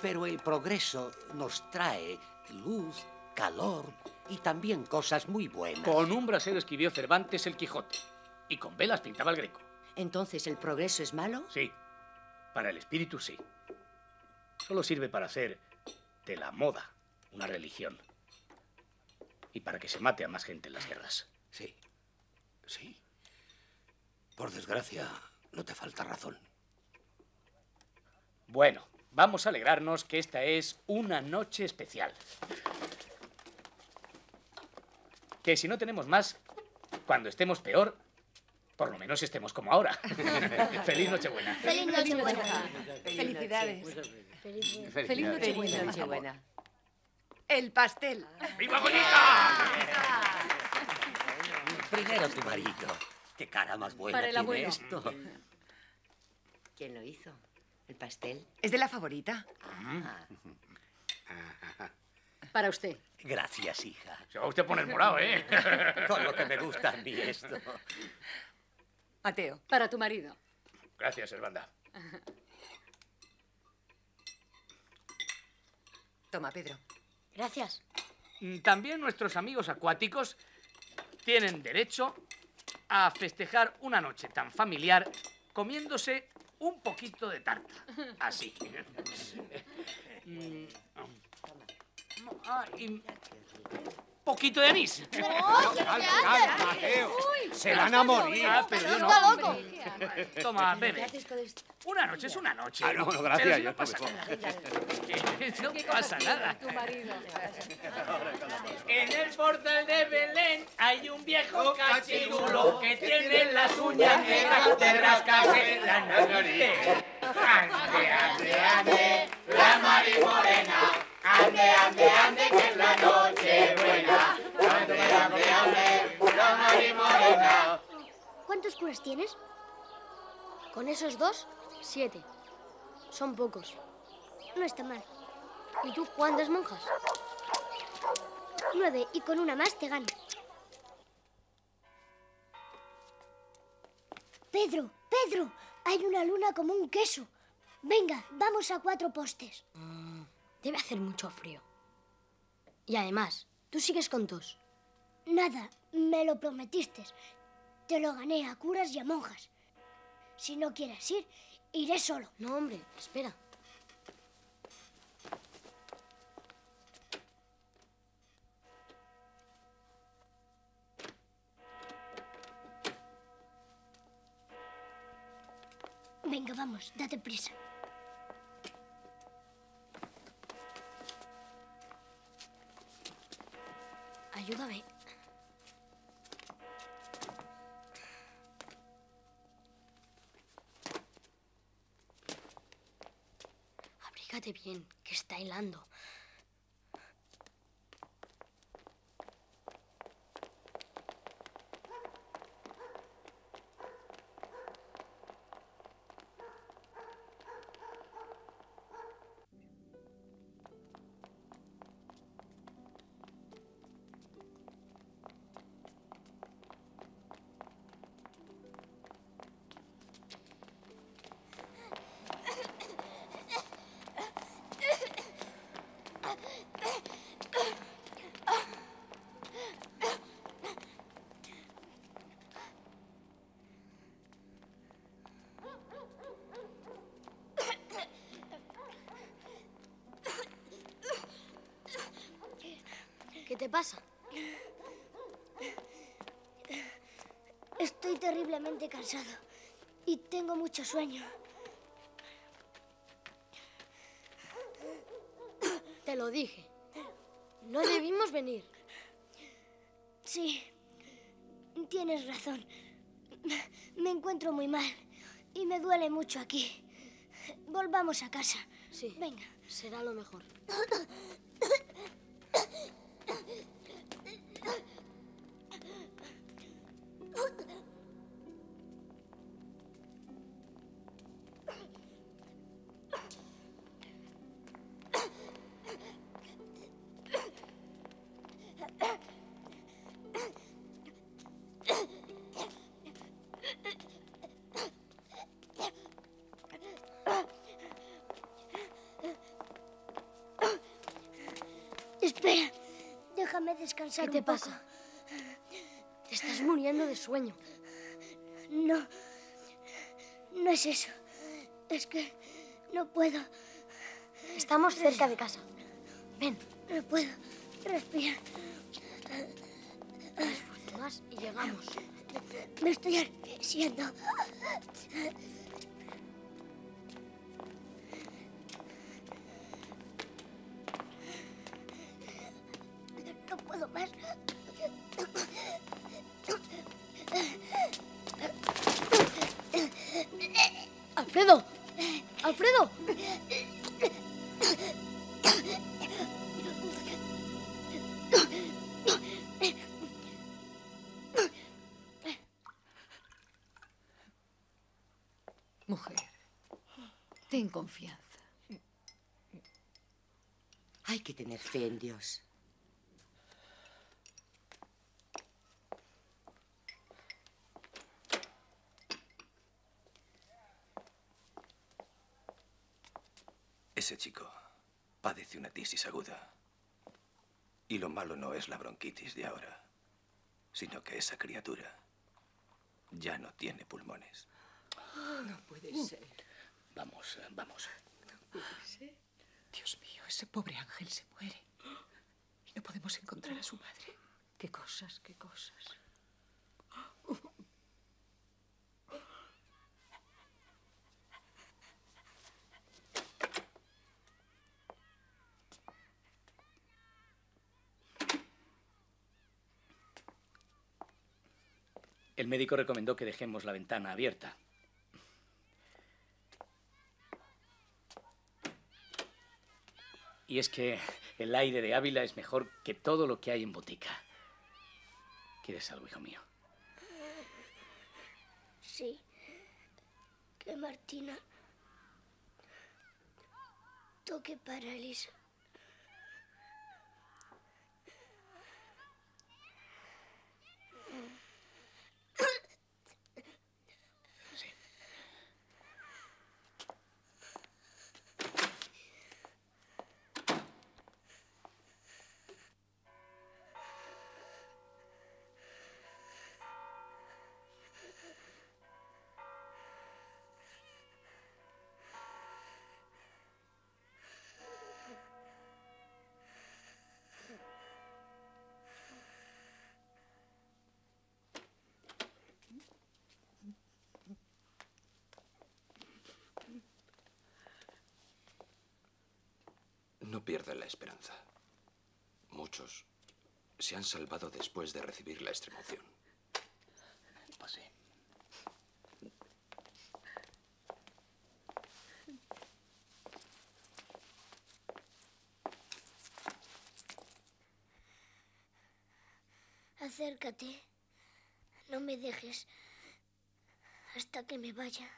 Pero el progreso nos trae luz, calor y también cosas muy buenas. Con un brasero escribió Cervantes el Quijote y con velas pintaba el Greco. Entonces, ¿el progreso es malo? Sí, para el espíritu sí. Solo sirve para hacer de la moda una religión y para que se mate a más gente en las guerras. Sí, sí. Por desgracia, no te falta razón. Bueno, vamos a alegrarnos que esta es una noche especial. Que si no tenemos más, cuando estemos peor, por lo menos estemos como ahora. Feliz Nochebuena. Feliz Nochebuena. Felicidades. Feliz, Feliz Nochebuena. Feliz Nochebuena. El pastel. ¡Viva Goyita! Primero tu marido. Qué cara más buena Para el tiene abuelo. esto. ¿Quién lo hizo? ¿El pastel? ¿Es de la favorita? Para usted. Gracias, hija. Se va usted a poner morado, ¿eh? Con lo que me gusta a mí esto. Mateo. Para tu marido. Gracias, Hermanda. Toma, Pedro. Gracias. Mm, También nuestros amigos acuáticos tienen derecho a festejar una noche tan familiar comiéndose un poquito de tarta. Así. Mm, ah, y poquito de anís. Mateo. Se van a morir. Ah, pero yo no. ¡Está loco! Toma, ¿Qué bebe. Una noche es una noche. Ah, no, no, gracias, si no pasa nada. No pasa nada. Tu marido. En el portal de Belén hay un viejo cachirulo que tiene las uñas negras de rascarse la nariz. Ande, ande, ande, la Mari Morena. Ande, ande, ande, que es la noche buena. Ande, ande, ande, la Mari Morena. ¿Cuántos curas tienes? Con esos dos, siete. Son pocos. No está mal. ¿Y tú cuántas monjas? Nueve y con una más te gano. Pedro, Pedro, hay una luna como un queso. Venga, vamos a cuatro postes. Debe hacer mucho frío. Y además, tú sigues con tos. Nada, me lo prometiste. Te lo gané a curas y a monjas. Si no quieres ir, iré solo. No, hombre, espera. Venga, vamos, date prisa. Ayúdame. Abrígate bien, que está helando. Terriblemente cansado y tengo mucho sueño. Te lo dije. No debimos venir. Sí, tienes razón. Me encuentro muy mal y me duele mucho aquí. Volvamos a casa. Sí. Venga. Será lo mejor. Déjame descansar ¿Qué te un poco. pasa? Te estás muriendo de sueño. No, no es eso. Es que no puedo. Estamos cerca de casa. Ven. No puedo respirar. Más y llegamos. Me estoy asfixiando. Dios. Ese chico padece una tisis aguda. Y lo malo no es la bronquitis de ahora, sino que esa criatura ya no tiene pulmones. No puede ser. Vamos, vamos. No puede ser. Dios mío, ese pobre ángel se muere. Podemos encontrar a su madre. Qué cosas, qué cosas. El médico recomendó que dejemos la ventana abierta. Y es que el aire de Ávila es mejor que todo lo que hay en botica. ¿Quieres algo, hijo mío? Sí. Que Martina toque para Elisa. No pierdan la esperanza. Muchos se han salvado después de recibir la extremoción. Pues sí. Acércate. No me dejes hasta que me vaya.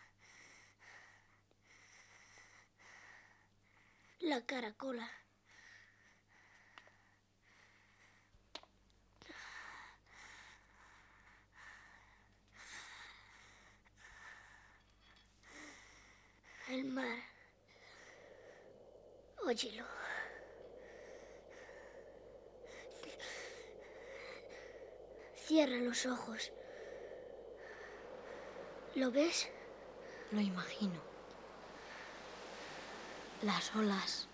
La caracola. El mar. Óyelo. Cierra los ojos. ¿Lo ves? Lo imagino. Las olas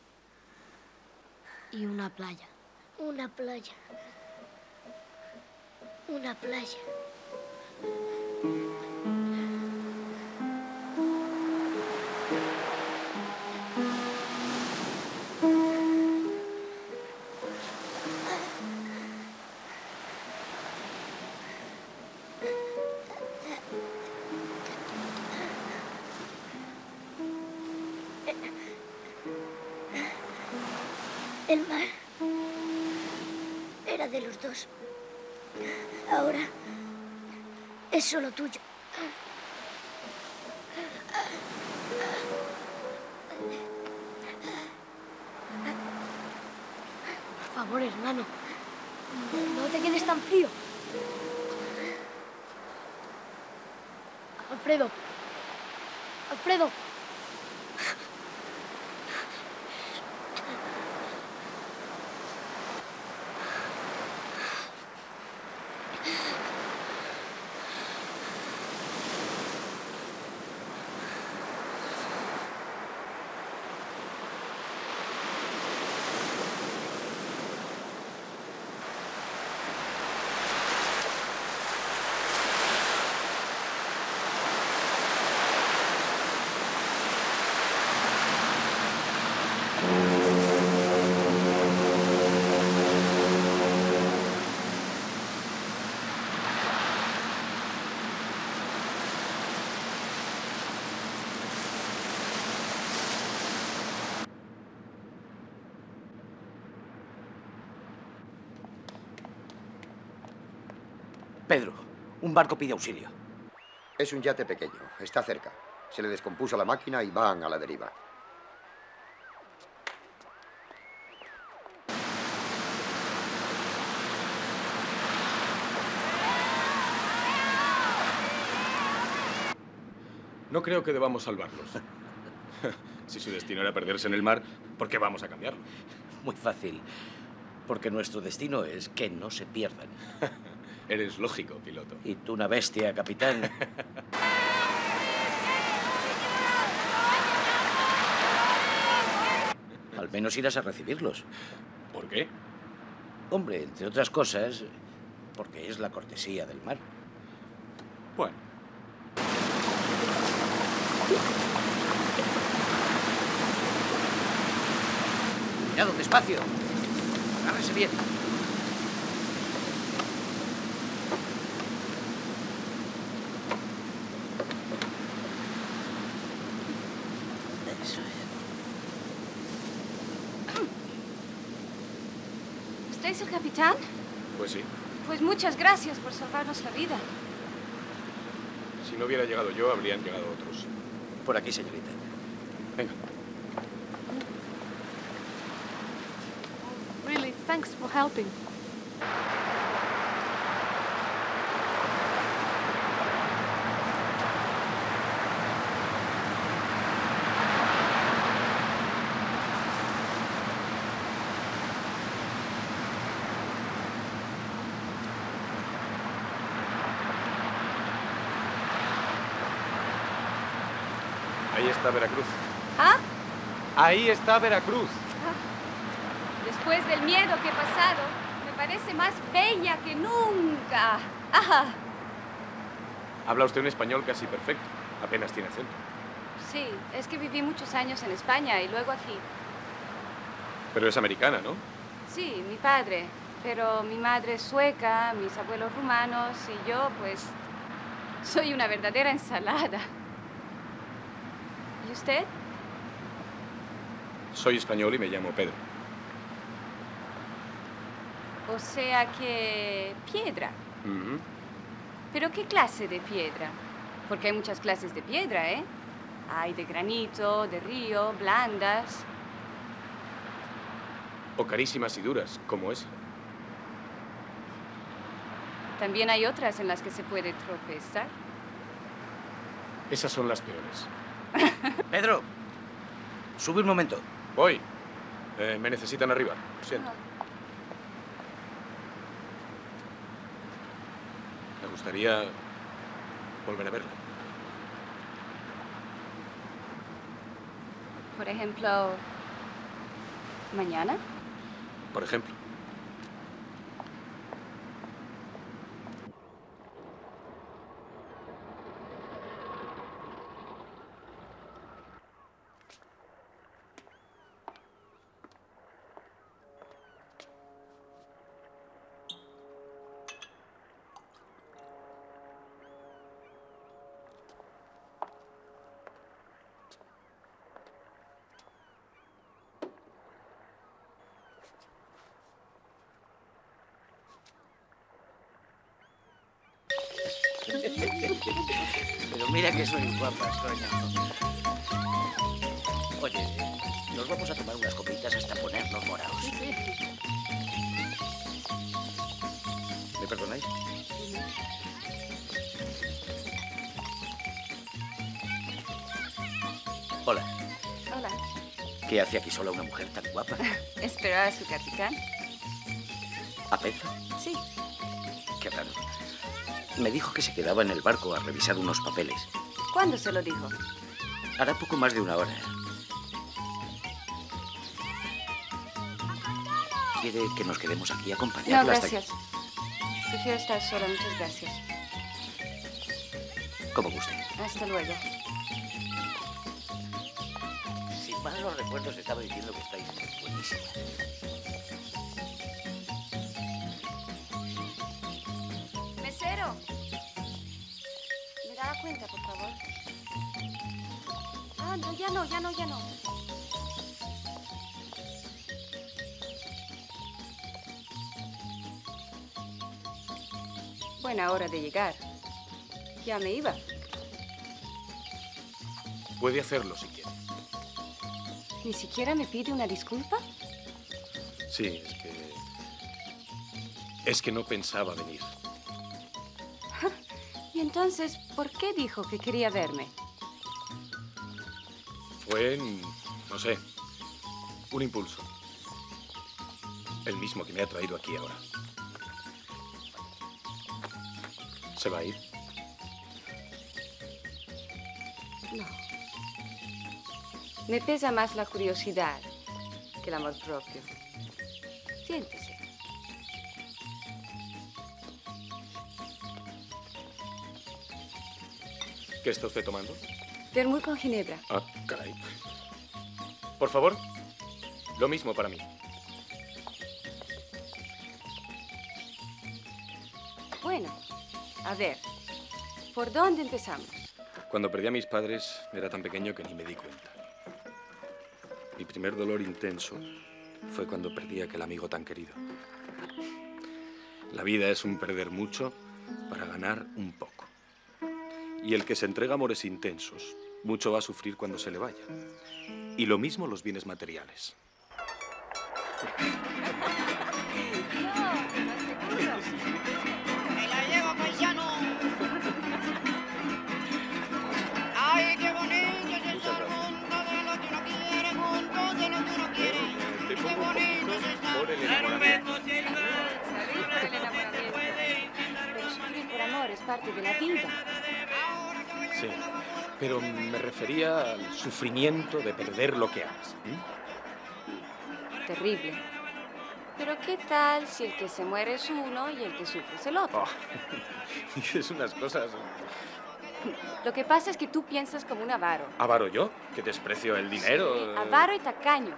y una playa. Una playa. Una playa. Ahora es solo tuyo. Pedro, un barco pide auxilio. Es un yate pequeño, está cerca. Se le descompuso la máquina y van a la deriva. No creo que debamos salvarlos. si su destino era perderse en el mar, ¿por qué vamos a cambiarlo? Muy fácil. Porque nuestro destino es que no se pierdan. Eres lógico, piloto. Y tú una bestia, capitán. Al menos irás a recibirlos. ¿Por qué? Hombre, entre otras cosas, porque es la cortesía del mar. Bueno. Cuidado, despacio. Agárrese bien. El capitán? Pues sí. Pues muchas gracias por salvarnos la vida. Si no hubiera llegado yo, habrían llegado otros. Por aquí, señorita. Venga. Really, thanks for helping. Ahí está Veracruz. ¿Ah? Ahí está Veracruz. Después del miedo que he pasado, me parece más bella que nunca. Ah, Habla usted un español casi perfecto. Apenas tiene acento. sí, es que viví muchos años en España y luego aquí. Pero es americana, ¿no? Sí, mi padre. Pero mi madre es sueca, mis abuelos rumanos y yo, pues, soy una verdadera ensalada. ¿Y usted? Soy español y me llamo Pedro. O sea que piedra. ¿Pero qué clase de piedra? Porque hay muchas clases de piedra, ¿eh? Hay de granito, de río, blandas. O carísimas y duras, como esa. También hay otras en las que se puede tropezar. Esas son las peores. Pedro, sube un momento. Voy. Eh, me necesitan arriba. Lo siento. Me gustaría volver a verla. Por ejemplo, mañana. Por ejemplo. Pero mira que soy guapas, coño. Oye, nos vamos a tomar unas copitas hasta ponernos morados. ¿Me perdonáis? Hola. Hola. ¿Qué hace aquí sola una mujer tan guapa? ¿Esperaba a su capitán? ¿A Pedro? Sí. Qué raro. Me dijo que se quedaba en el barco a revisar unos papeles. ¿Cuándo se lo dijo? Hará poco más de una hora. ¿Quiere que nos quedemos aquí a No, acompañarla hasta gracias. Prefiero estar sola, muchas gracias. Como guste. Hasta luego. Si mal no recuerdo, se estaba diciendo que estáis buenísima. Cuenta, por favor? Ah, no, ya no, ya no, ya no. Buena hora de llegar. Ya me iba. Puede hacerlo si quiere. ¿Ni siquiera me pide una disculpa? Sí, es que... Es que no pensaba venir. Entonces, ¿por qué dijo que quería verme? Fue, no sé, un impulso. El mismo que me ha traído aquí ahora. ¿Se va a ir? No. Me pesa más la curiosidad que el amor propio. ¿Qué está usted tomando? Vermut con ginebra. Ah, caray. Por favor, lo mismo para mí. Bueno, a ver, ¿por dónde empezamos? Cuando perdí a mis padres era tan pequeño que ni me di cuenta. Mi primer dolor intenso fue cuando perdí a aquel amigo tan querido. La vida es un perder mucho para ganar un poco. Y el que se entrega a amores intensos, mucho va a sufrir cuando se le vaya. Y lo mismo los bienes materiales. ¡Me la llevo, paisano! ¡Ay, qué bonito es estar juntos de lo que uno quiere, juntos de lo que uno quiere! ¡Qué bonito es estar! Pero sufrir por amor es parte de la vida. Sí, pero me refería al sufrimiento de perder lo que amas. Terrible. Pero ¿qué tal si el que se muere es uno y el que sufre es el otro? Oh, dices unas cosas. Lo que pasa es que tú piensas como un avaro. ¿Avaro yo? Que desprecio el dinero. Sí, avaro y tacaño.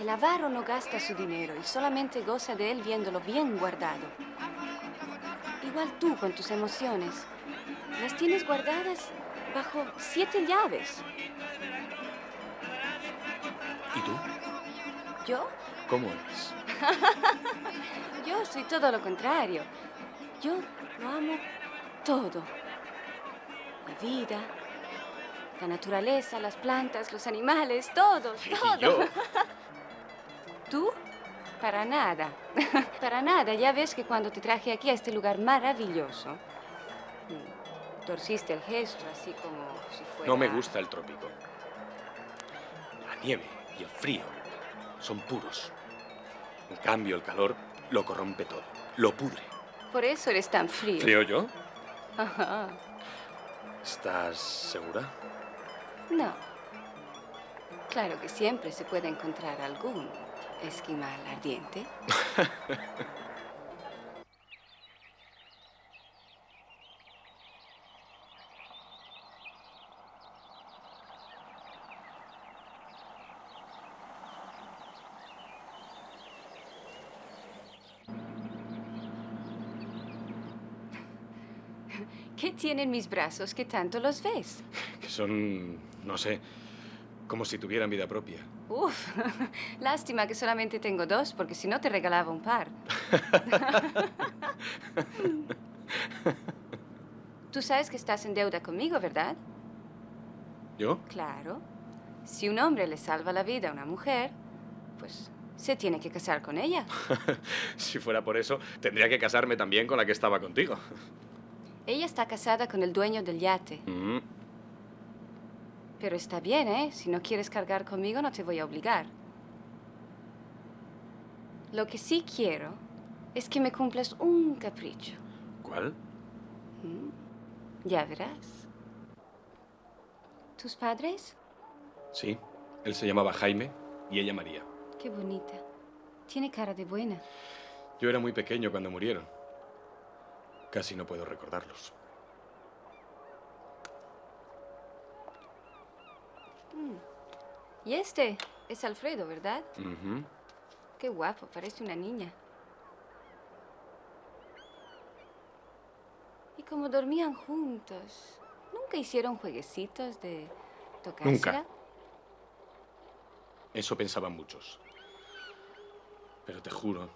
El avaro no gasta su dinero y solamente goza de él viéndolo bien guardado. Igual tú con tus emociones. Las tienes guardadas bajo siete llaves. ¿Y tú? ¿Yo? ¿Cómo eres? Yo soy todo lo contrario. Yo lo amo todo. La vida, la naturaleza, las plantas, los animales, todos, todo. yo? ¿Tú? Para nada. Para nada. Ya ves que cuando te traje aquí a este lugar maravilloso, torciste el gesto así como si fuera... No me gusta el trópico. La nieve y el frío son puros. En cambio, el calor lo corrompe todo, lo pudre. Por eso eres tan frío. ¿Frío yo? Ajá. ¿Estás segura? No. Claro que siempre se puede encontrar algún esquimal ardiente. ¿Qué tienen mis brazos que tanto los ves? Que son, no sé, como si tuvieran vida propia. Uf, lástima que solamente tengo dos, porque si no te regalaba un par. Tú sabes que estás en deuda conmigo, ¿verdad? ¿Yo? Claro. Si un hombre le salva la vida a una mujer, pues se tiene que casar con ella. si fuera por eso, tendría que casarme también con la que estaba contigo. Ella está casada con el dueño del yate. Mm, Pero está bien, ¿eh? Si no quieres cargar conmigo, no te voy a obligar. Lo que sí quiero es que me cumplas un capricho. ¿Cuál? Mm, Ya verás. ¿Tus padres? Sí, él se llamaba Jaime y ella María. Qué bonita. Tiene cara de buena. Yo era muy pequeño cuando murieron. Casi no puedo recordarlos. Mm. Y este es Alfredo, ¿verdad? Qué guapo, parece una niña. Y como dormían juntos, ¿nunca hicieron jueguecitos de tocársela? Nunca. Eso pensaban muchos. Pero te juro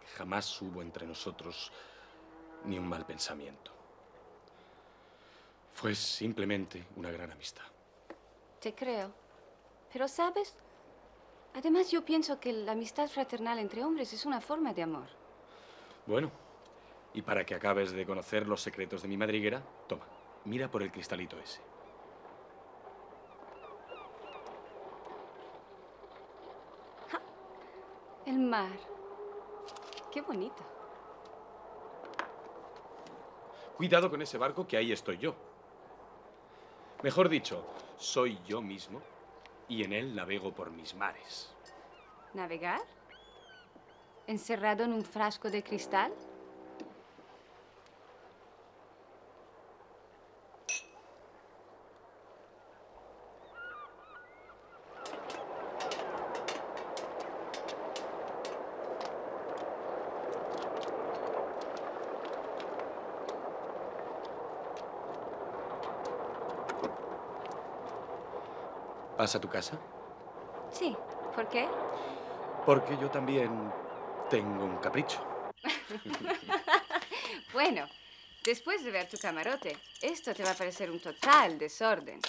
que jamás hubo entre nosotros ni un mal pensamiento. Fue simplemente una gran amistad. Te creo. Pero, ¿sabes? Además, yo pienso que la amistad fraternal entre hombres es una forma de amor. Bueno, y para que acabes de conocer los secretos de mi madriguera, toma, mira por el cristalito ese. El mar. Qué bonito. Cuidado con ese barco que ahí estoy yo. Mejor dicho, soy yo mismo y en él navego por mis mares. ¿Navegar? ¿Encerrado en un frasco de cristal? ¿Vas a tu casa? Sí. ¿Por qué? Porque yo también tengo un capricho. bueno, después de ver tu camarote, esto te va a parecer un total desorden.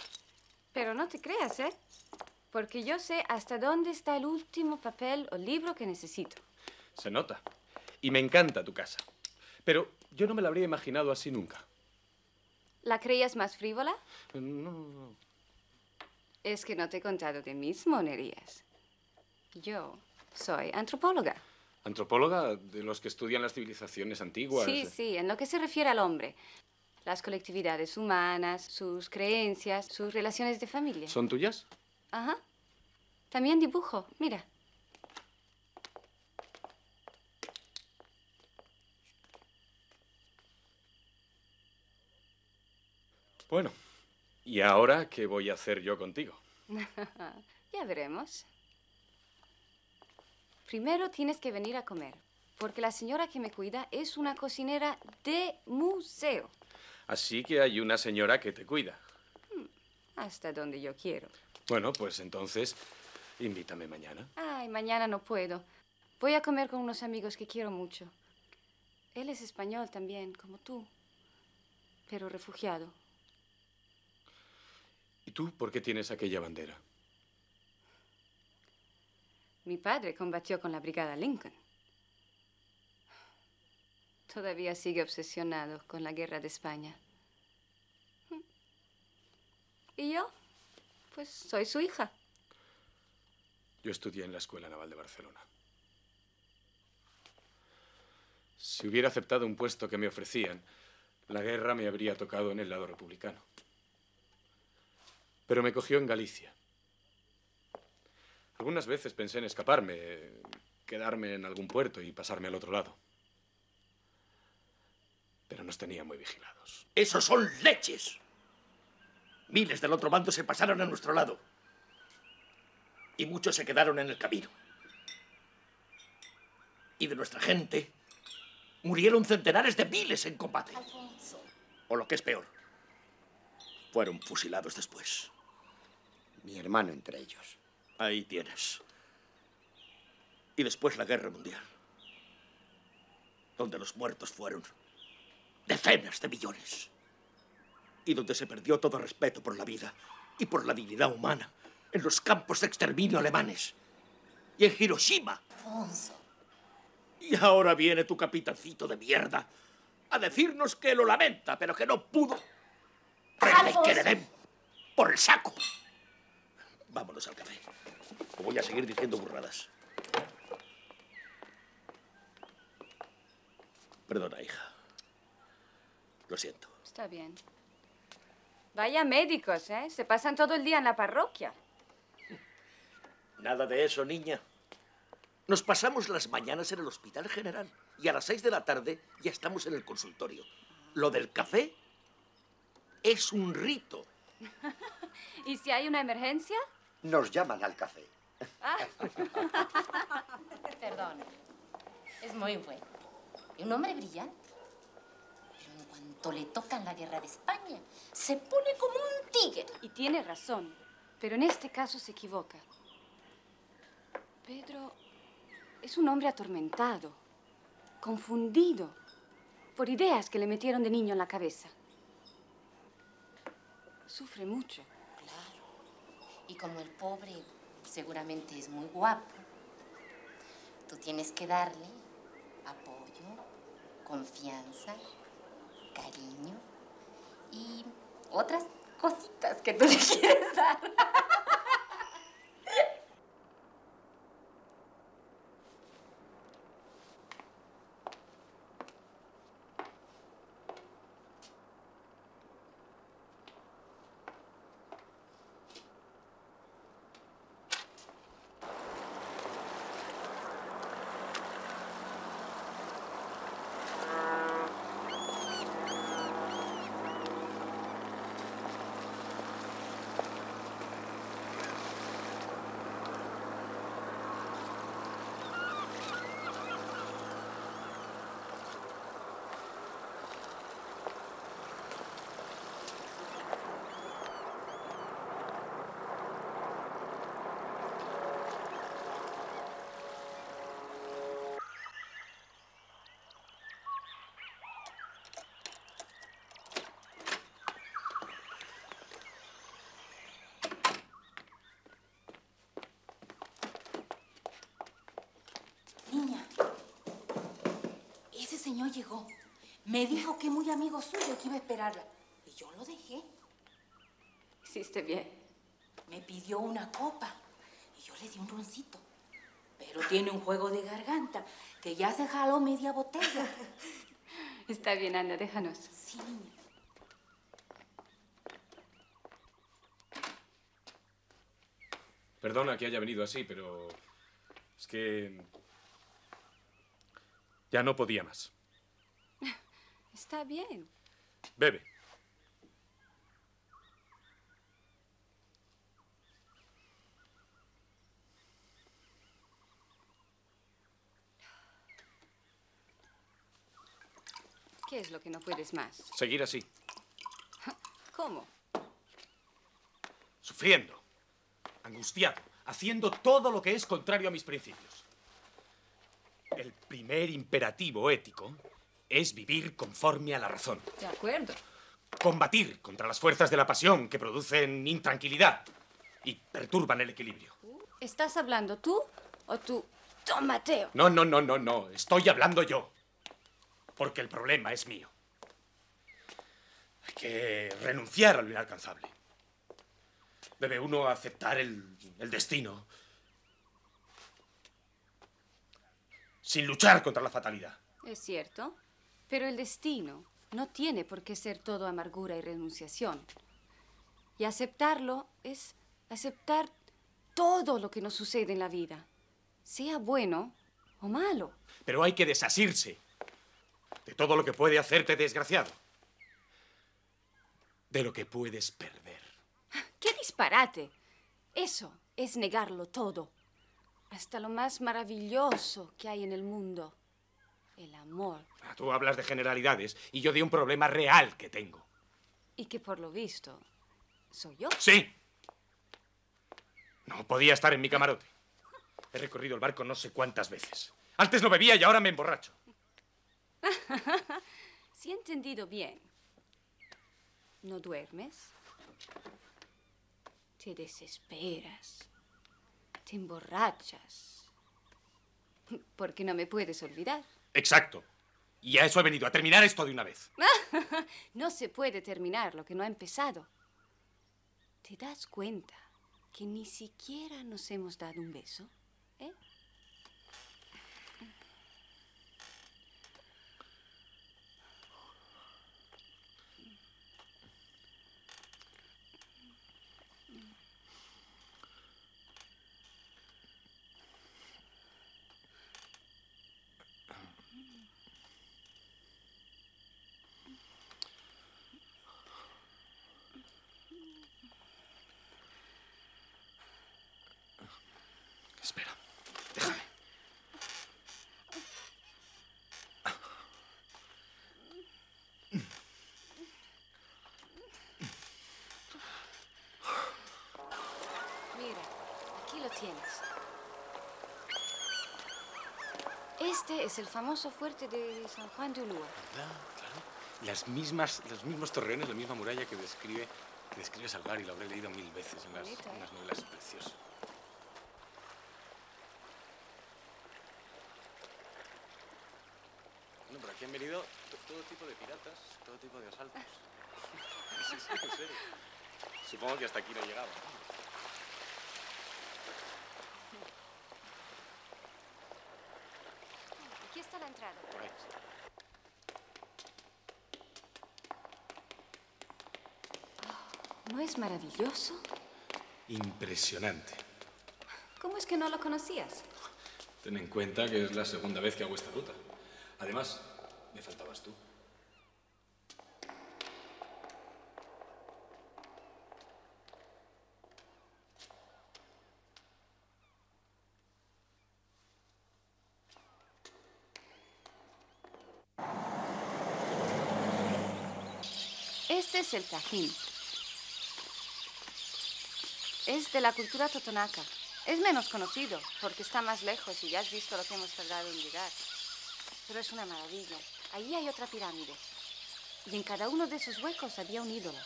Pero no te creas, ¿eh? Porque yo sé hasta dónde está el último papel o libro que necesito. Se nota. Y me encanta tu casa. Pero yo no me la habría imaginado así nunca. ¿La creías más frívola? No, no. Es que no te he contado de mis monerías. Yo soy antropóloga. Antropóloga de los que estudian las civilizaciones antiguas. Sí, sí, en lo que se refiere al hombre. Las colectividades humanas, sus creencias, sus relaciones de familia. ¿Son tuyas? Ajá. También dibujo, mira. Bueno, ¿y ahora qué voy a hacer yo contigo? ya veremos. Primero tienes que venir a comer, porque la señora que me cuida es una cocinera de museo, Así que hay una señora que te cuida. hasta donde yo quiero. Bueno, pues entonces, invítame mañana. Ay, mañana no puedo. Voy a comer con unos amigos que quiero mucho. Él es español también, como tú, pero refugiado. ¿Y tú por qué tienes aquella bandera? Mi padre combatió con la Brigada Lincoln. Todavía sigue obsesionado con la guerra de España. ¿Y yo? Pues soy su hija. Yo estudié en la Escuela Naval de Barcelona. Si hubiera aceptado un puesto que me ofrecían, la guerra me habría tocado en el lado republicano. Pero me cogió en Galicia. Algunas veces pensé en escaparme, quedarme en algún puerto y pasarme al otro lado. Pero nos tenían muy vigilados. ¡Esos son leches! Miles del otro bando se pasaron a nuestro lado. Y muchos se quedaron en el camino. Y de nuestra gente murieron centenares de miles en combate. O lo que es peor, fueron fusilados después. Mi hermano entre ellos. Ahí tienes. Y después la guerra mundial, donde los muertos fueron decenas de millones. y donde se perdió todo respeto por la vida y por la dignidad humana, en los campos de exterminio alemanes y en Hiroshima. Alfonso. Y ahora viene tu capitancito de mierda a decirnos que lo lamenta, pero que no pudo. Prende que le den por el saco. Vámonos al café. O voy a seguir diciendo burradas. Perdona, hija. Lo siento. Está bien. Vaya médicos, ¿eh? Se pasan todo el día en la parroquia. Nada de eso, niña. Nos pasamos las mañanas en el hospital general y a las seis de la tarde ya estamos en el consultorio. Lo del café es un rito. ¿Y si hay una emergencia? Nos llaman al café. Ah. Perdón. Es muy bueno. Y un hombre brillante. Pero en cuanto le tocan la guerra de España, se pone como un tigre. Y tiene razón. Pero en este caso se equivoca. Pedro es un hombre atormentado, confundido, por ideas que le metieron de niño en la cabeza. Sufre mucho. Y como el pobre seguramente es muy guapo, tú tienes que darle apoyo, confianza, cariño y otras cositas que tú le quieres dar. Niña, ese señor llegó. Me dijo que muy amigo suyo que iba a esperarla. Y yo lo dejé. Hiciste bien. Me pidió una copa y yo le di un roncito. Pero tiene un juego de garganta que ya se jaló media botella. Está bien, anda, déjanos. Sí, niña. Perdona que haya venido así, pero es que ya no podía más. Está bien. Bebe. ¿Qué es lo que no puedes más? Seguir así, ¿Cómo? sufriendo, angustiado, haciendo todo lo que es contrario a mis principios. El primer imperativo ético es vivir conforme a la razón. De acuerdo. Combatir contra las fuerzas de la pasión que producen intranquilidad y perturban el equilibrio. ¿Estás hablando tú o tú, Don Mateo? No, no, no, no, no. Estoy hablando yo. Porque el problema es mío. Hay que renunciar a lo inalcanzable. Debe uno aceptar el, el destino sin luchar contra la fatalidad. Es cierto. Pero el destino no tiene por qué ser todo amargura y renunciación. Y aceptarlo es aceptar todo lo que nos sucede en la vida, sea bueno o malo. Pero hay que desasirse de todo lo que puede hacerte desgraciado. De lo que puedes perder. ¡Qué disparate! Eso es negarlo todo. Hasta lo más maravilloso que hay en el mundo. El amor. Ah, Tú hablas de generalidades y yo de un problema real que tengo. Y que por lo visto soy yo. Sí. No podía estar en mi camarote. He recorrido el barco no sé cuántas veces. Antes lo bebía y ahora me emborracho. si he entendido bien. no duermes, te desesperas, te emborrachas, porque no me puedes olvidar. Exacto. Y a eso he venido, a terminar esto de una vez. No se puede terminar lo que no ha empezado. ¿Te das cuenta que ni siquiera nos hemos dado un beso? ¿Eh? Espera. Mira, aquí lo tienes. Este es el famoso fuerte de San Juan de Ulúa. ¿Verdad? Claro. Las mismas, los mismos torreones, la misma muralla que describe, que describe Salgar y lo habré leído mil veces en las, Bonita, ¿eh? en las novelas. Precioso. Bueno, por aquí han venido to- todo tipo de piratas, todo tipo de asaltos. sí, sí, en serio. Supongo que hasta aquí no llegaba. Aquí ¿No es maravilloso? Impresionante. ¿Cómo es que no lo conocías? Ten en cuenta que es la segunda vez que hago esta ruta. Además, me faltabas tú. Es el tajín. Es de la cultura totonaca. Es menos conocido porque está más lejos y ya has visto lo que hemos tardado en llegar. Pero es una maravilla. Allí hay otra pirámide. Y en cada uno de esos huecos había un ídolo.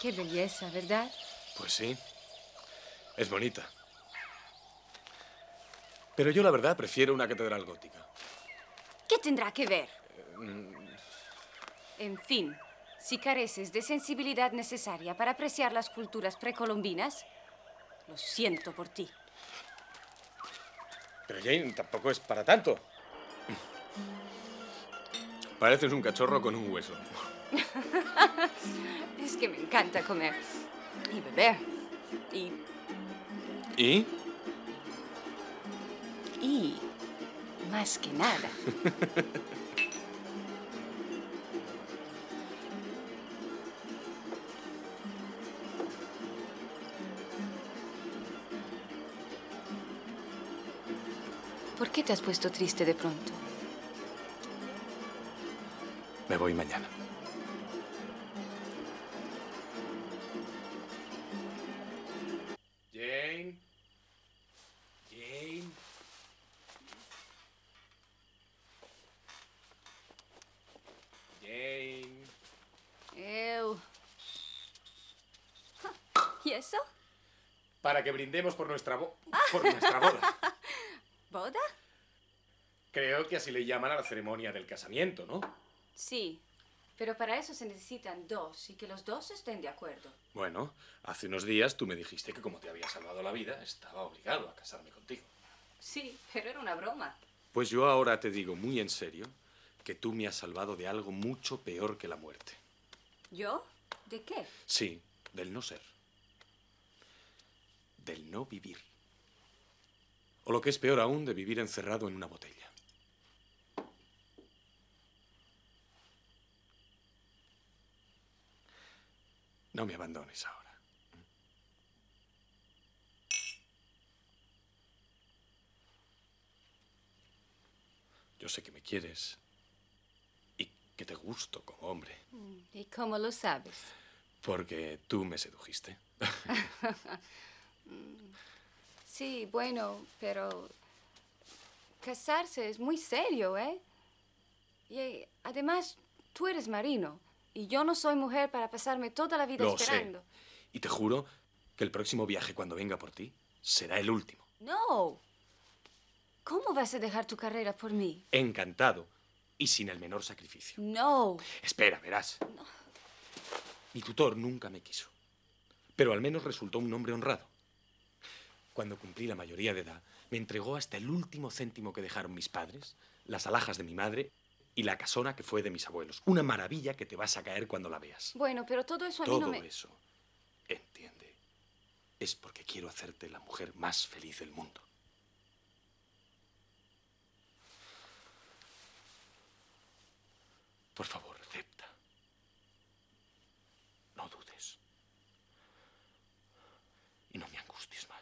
Qué belleza, ¿verdad? Pues sí. Es bonita. Pero yo la verdad prefiero una catedral gótica. ¿Qué tendrá que ver? Mm, En fin, si careces de sensibilidad necesaria para apreciar las culturas precolombinas, lo siento por ti. Pero Jane, tampoco es para tanto. Pareces un cachorro con un hueso. es que me encanta comer y beber y ¿Y? y más que nada. te has puesto triste de pronto? Me voy mañana. Jane. Jane. Jane. Eu. ¿Y eso? Para que brindemos por nuestra, bo- por nuestra. ¿Boda? Creo que así le llaman a la ceremonia del casamiento, ¿no? Sí, pero para eso se necesitan dos y que los dos estén de acuerdo. Bueno, hace unos días tú me dijiste que como te había salvado la vida, estaba obligado a casarme contigo. Sí, pero era una broma. Pues yo ahora te digo muy en serio que tú me has salvado de algo mucho peor que la muerte. ¿Yo? ¿De qué? Sí, del no ser. Del no vivir. O lo que es peor aún, de vivir encerrado en una botella. No me abandones ahora. Yo sé que me quieres y que te gusto como hombre, ¿Y cómo lo sabes? porque tú me sedujiste. Sí, bueno, pero casarse es muy serio, ¿eh? Y eh, además, tú eres marino. Y yo no soy mujer para pasarme toda la vida Lo sé. esperando. Y te juro que el próximo viaje cuando venga por ti será el último. No. ¿Cómo vas a dejar tu carrera por mí? Encantado y sin el menor sacrificio. No. Espera, verás. Mi tutor nunca me quiso, pero al menos resultó un hombre honrado. Cuando cumplí la mayoría de edad, me entregó hasta el último céntimo que dejaron mis padres, las alhajas de mi madre y la casona que fue de mis abuelos. Una maravilla que te vas a caer cuando la veas. Bueno, pero todo eso a mí Todo no me... eso, entiende, es porque quiero hacerte la mujer más feliz del mundo. Por favor, acepta. No dudes. Y no me angusties más.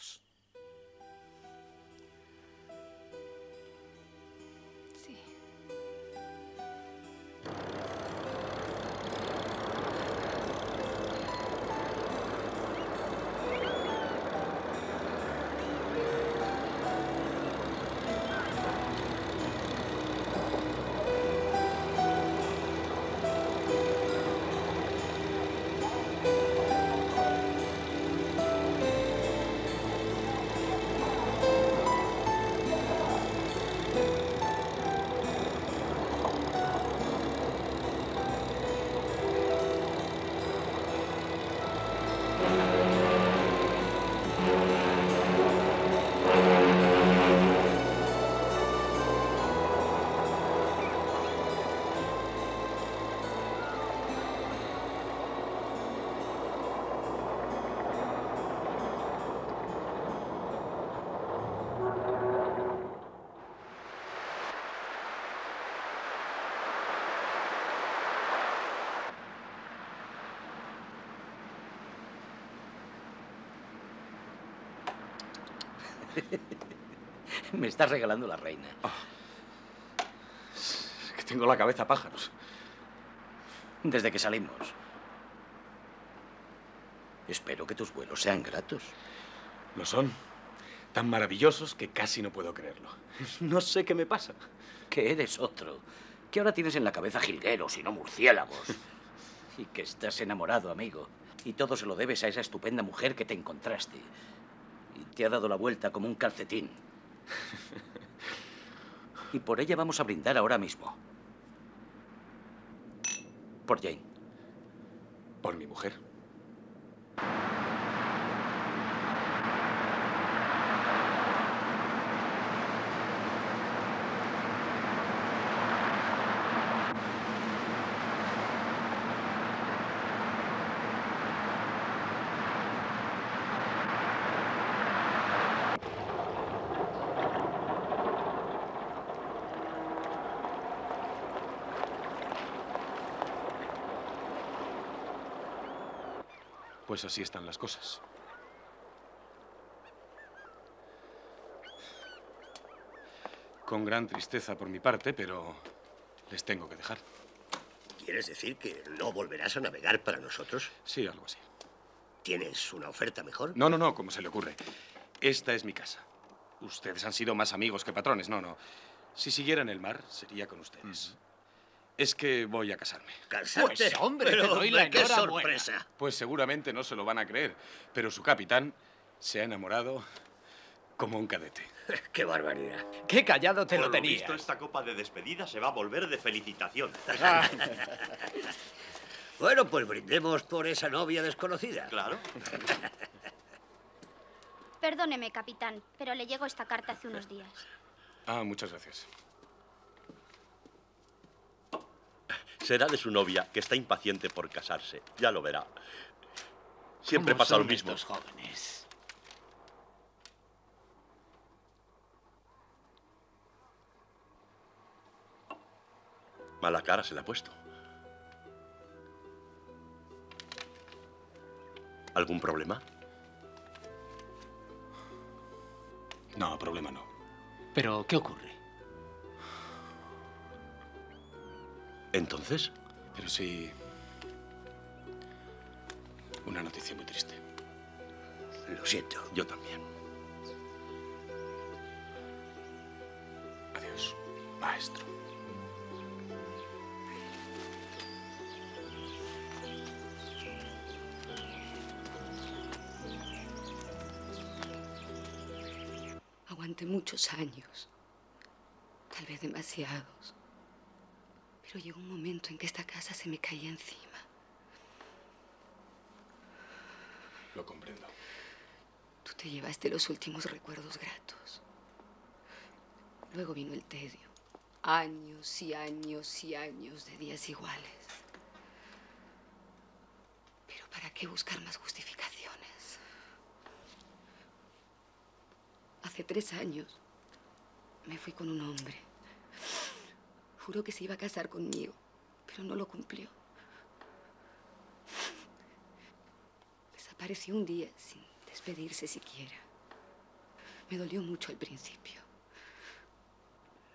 Me estás regalando la reina. Es que tengo la cabeza a pájaros. Desde que salimos. Espero que tus vuelos sean gratos. Lo son. Tan maravillosos que casi no puedo creerlo. No sé qué me pasa. Que eres otro. Que ahora tienes en la cabeza jilgueros y no murciélagos. y que estás enamorado, amigo. Y todo se lo debes a esa estupenda mujer que te encontraste. Te ha dado la vuelta como un calcetín. y por ella vamos a brindar ahora mismo. Por Jane. Por mi mujer. Pues así están las cosas. Con gran tristeza por mi parte, pero les tengo que dejar. ¿Quieres decir que no volverás a navegar para nosotros? Sí, algo así. ¿Tienes una oferta mejor? No, no, no, como se le ocurre. Esta es mi casa. Ustedes han sido más amigos que patrones, no, no. Si siguiera en el mar, sería con ustedes. Es que voy a casarme. ¿Casarte? Pues, hombre, te doy la qué sorpresa. Pues seguramente no se lo van a creer, pero su capitán se ha enamorado como un cadete. ¡Qué barbaridad! Qué callado te Por lo tenía. visto, esta copa de despedida se va a volver de felicitación. Bueno, pues brindemos por esa novia desconocida. Claro. Perdóneme, capitán, pero le llegó esta carta hace unos días. Ah, muchas gracias. Será de su novia, que está impaciente por casarse. Ya lo verá. Siempre ¿Cómo pasa lo mismo. estos jóvenes? Mala cara se le ha puesto. ¿Algún problema? No, problema no. ¿Pero qué ocurre? ¿Entonces? Pero sí... Una noticia muy triste. Lo siento. Yo también. Adiós, maestro. Aguanté muchos años, tal vez demasiados. Pero llegó un momento en que esta casa se me caía encima. Lo comprendo. Tú te llevaste los últimos recuerdos gratos. Luego vino el tedio. Años y años y años de días iguales. Pero ¿para qué buscar más justificaciones? Hace tres años me fui con un hombre. Juró que se iba a casar conmigo, pero no lo cumplió. Desapareció un día sin despedirse siquiera. Me dolió mucho al principio.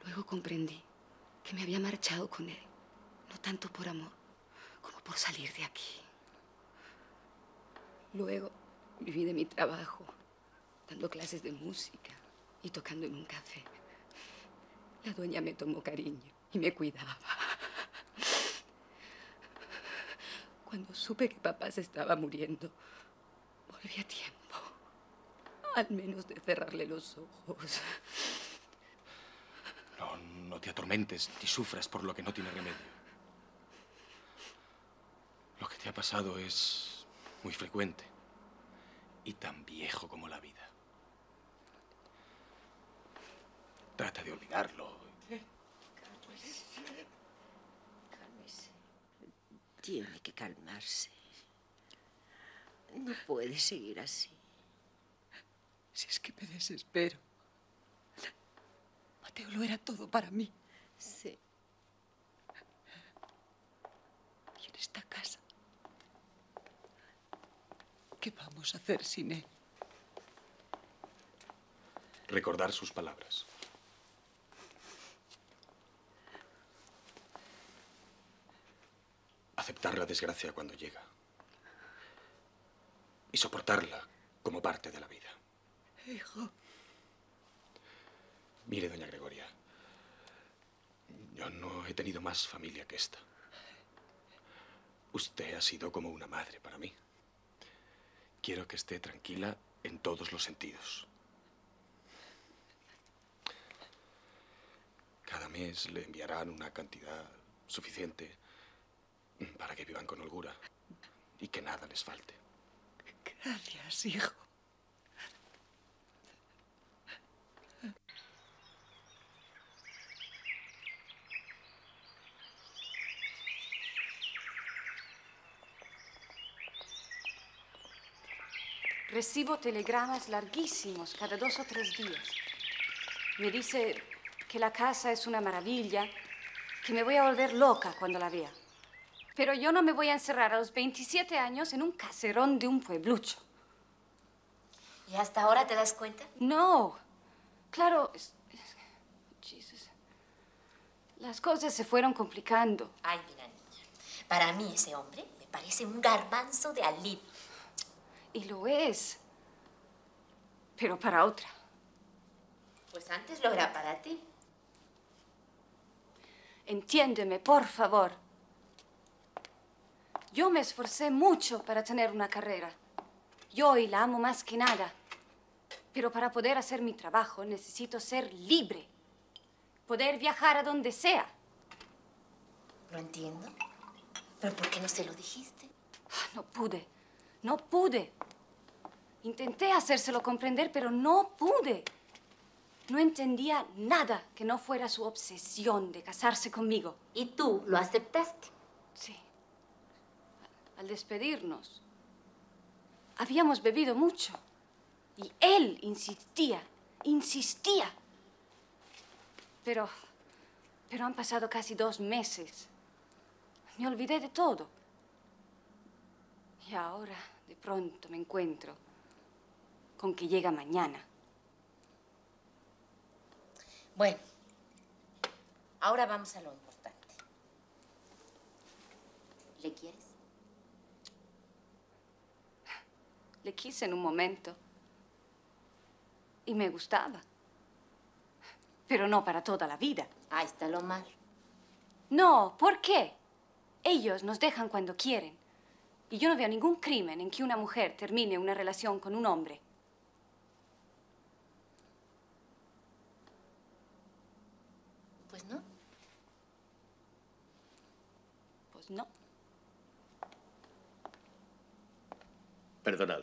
Luego comprendí que me había marchado con él, no tanto por amor como por salir de aquí. Luego viví de mi trabajo, dando clases de música y tocando en un café. La dueña me tomó cariño y me cuidaba. Cuando supe que papá se estaba muriendo, volví a tiempo. Al menos de cerrarle los ojos. No, no te atormentes ni sufras por lo que no tiene remedio. Lo que te ha pasado es muy frecuente y tan viejo como la vida. Trata de olvidarlo. Tiene que calmarse. No puede seguir así. Si es que me desespero. Mateo lo era todo para mí. Sí. Y en esta casa. ¿Qué vamos a hacer sin él? Recordar sus palabras. Aceptar la desgracia cuando llega. Y soportarla como parte de la vida. Hijo. Mire, doña Gregoria, yo no he tenido más familia que esta. Usted ha sido como una madre para mí. Quiero que esté tranquila en todos los sentidos. Cada mes le enviarán una cantidad suficiente para que vivan con holgura y que nada les falte. Gracias, hijo. Recibo telegramas larguísimos cada dos o tres días. Me dice que la casa es una maravilla, que me voy a volver loca cuando la vea. Pero yo no me voy a encerrar a los 27 años en un caserón de un pueblucho. ¿Y hasta ahora te das cuenta? No. Claro, es- es- Jesus. Las cosas se fueron complicando. Ay, mira, niña. Para mí ese hombre me parece un garbanzo de alivio. Y lo es. Pero para otra. Pues antes lo era para ti. Entiéndeme, por favor. Yo me esforcé mucho para tener una carrera. Yo y la amo más que nada. Pero para poder hacer mi trabajo necesito ser libre. Poder viajar a donde sea. Lo entiendo. ¿Pero por qué no se lo dijiste? No pude. No pude. Intenté hacérselo comprender, pero no pude. No entendía nada que no fuera su obsesión de casarse conmigo. ¿Y tú lo aceptaste? Sí. Al despedirnos, habíamos bebido mucho. Y él insistía, insistía. Pero, pero han pasado casi dos meses. Me olvidé de todo. Y ahora, de pronto, me encuentro con que llega mañana. Bueno, ahora vamos a lo importante. ¿Le quieres? Le quise en un momento. Y me gustaba. Pero no para toda la vida. Ahí está lo mal. No, ¿por qué? Ellos nos dejan cuando quieren. Y yo no veo ningún crimen en que una mujer termine una relación con un hombre. hijos, ¿no? Perdonad.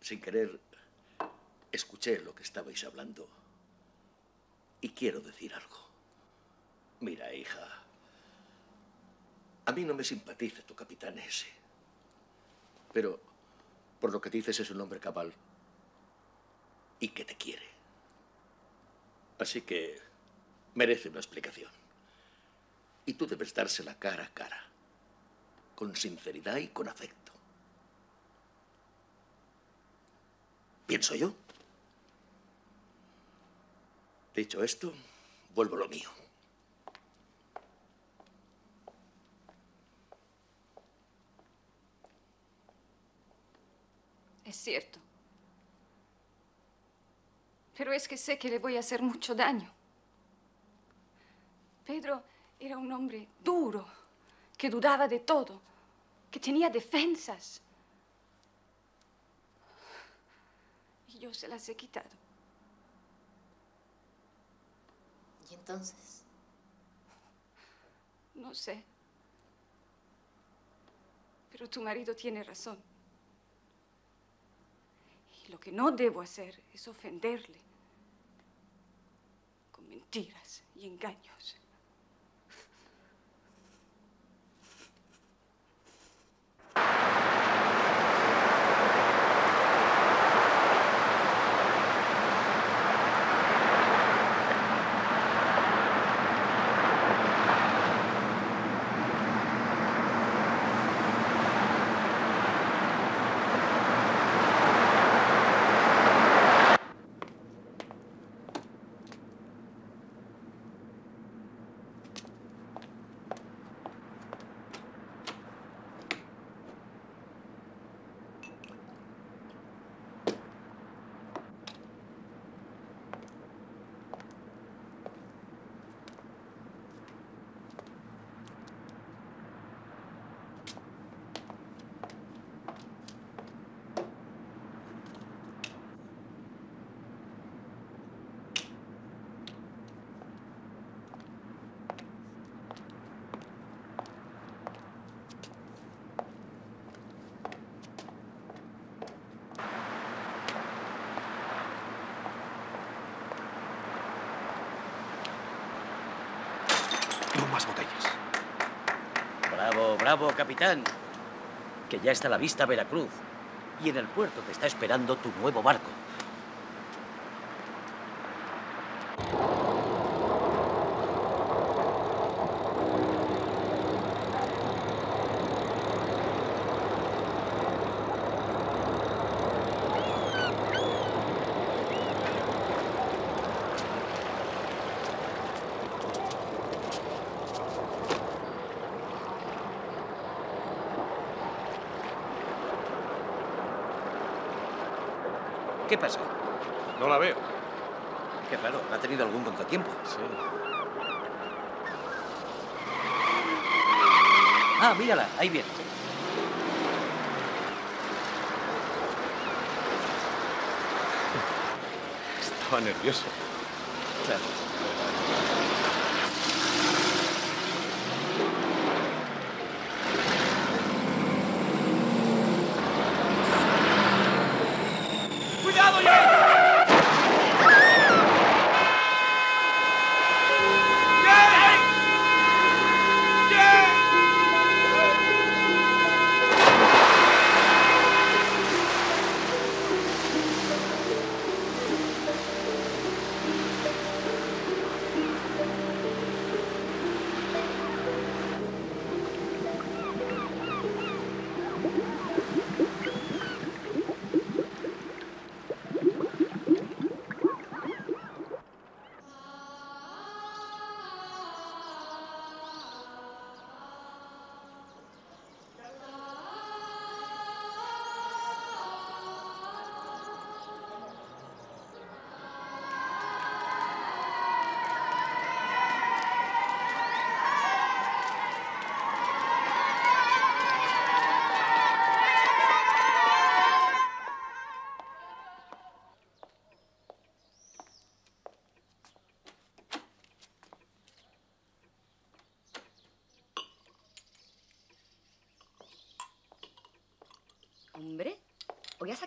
Sin querer, escuché lo que estabais hablando. Y quiero decir algo. Mira, hija. A mí no me simpatiza tu capitán ese. Pero, por lo que dices, es un hombre cabal. Y que te quiere. Así que merece una explicación. Y tú debes dársela cara a cara. Con sinceridad y con afecto. Pienso yo. Dicho esto, vuelvo a lo mío. Es cierto. Pero es que sé que le voy a hacer mucho daño. Pedro era un hombre duro, que dudaba de todo, que tenía defensas. Yo se las he quitado. ¿Y entonces? No sé. Pero tu marido tiene razón. Y lo que no debo hacer es ofenderle con mentiras y engaños. No más botellas. Bravo, capitán. Que ya está a la vista Veracruz. Y en el puerto te está esperando tu nuevo barco. ¿Qué pasa? No la veo. Qué raro, ¿ha tenido algún contratiempo? Sí. Ah, mírala, ahí viene. Estaba nervioso.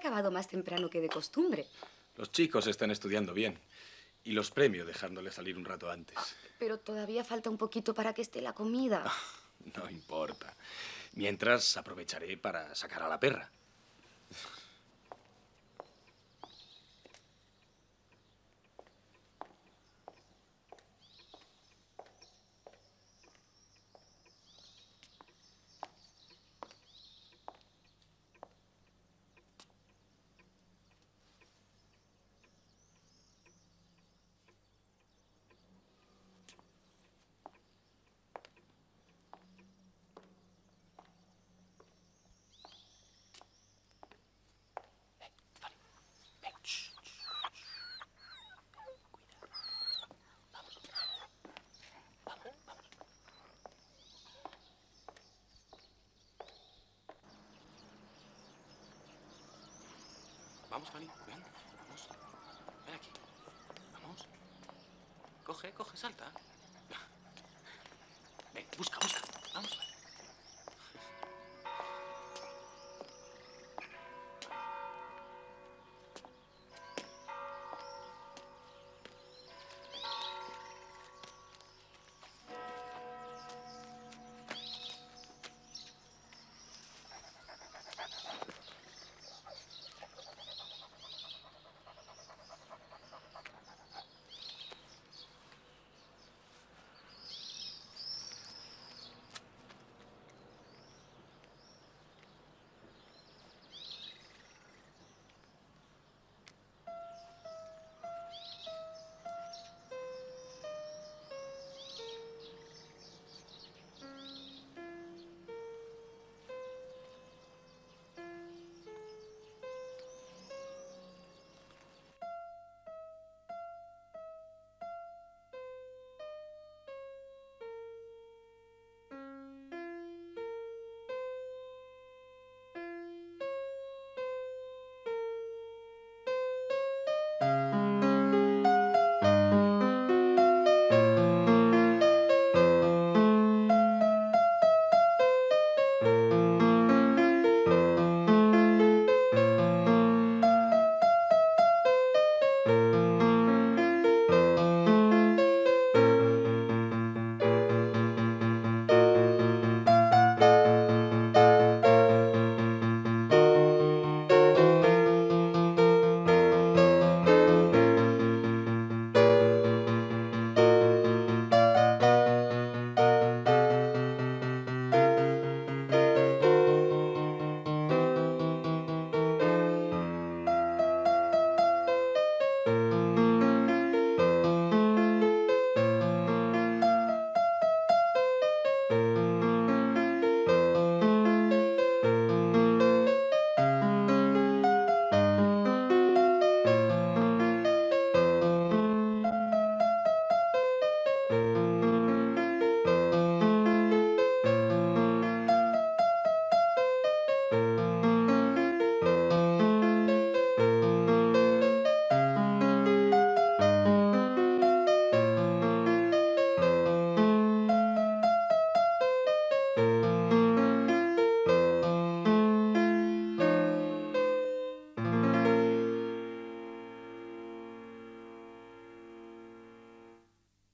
Acabado más temprano que de costumbre. Los chicos están estudiando bien. Y los premio dejándole salir un rato antes. Pero todavía falta un poquito para que esté la comida. No importa. Mientras aprovecharé para sacar a la perra. Vamos, Fanny, ven, vamos. Ven aquí. Vamos. Coge, coge, salta. Ven, busca, busca.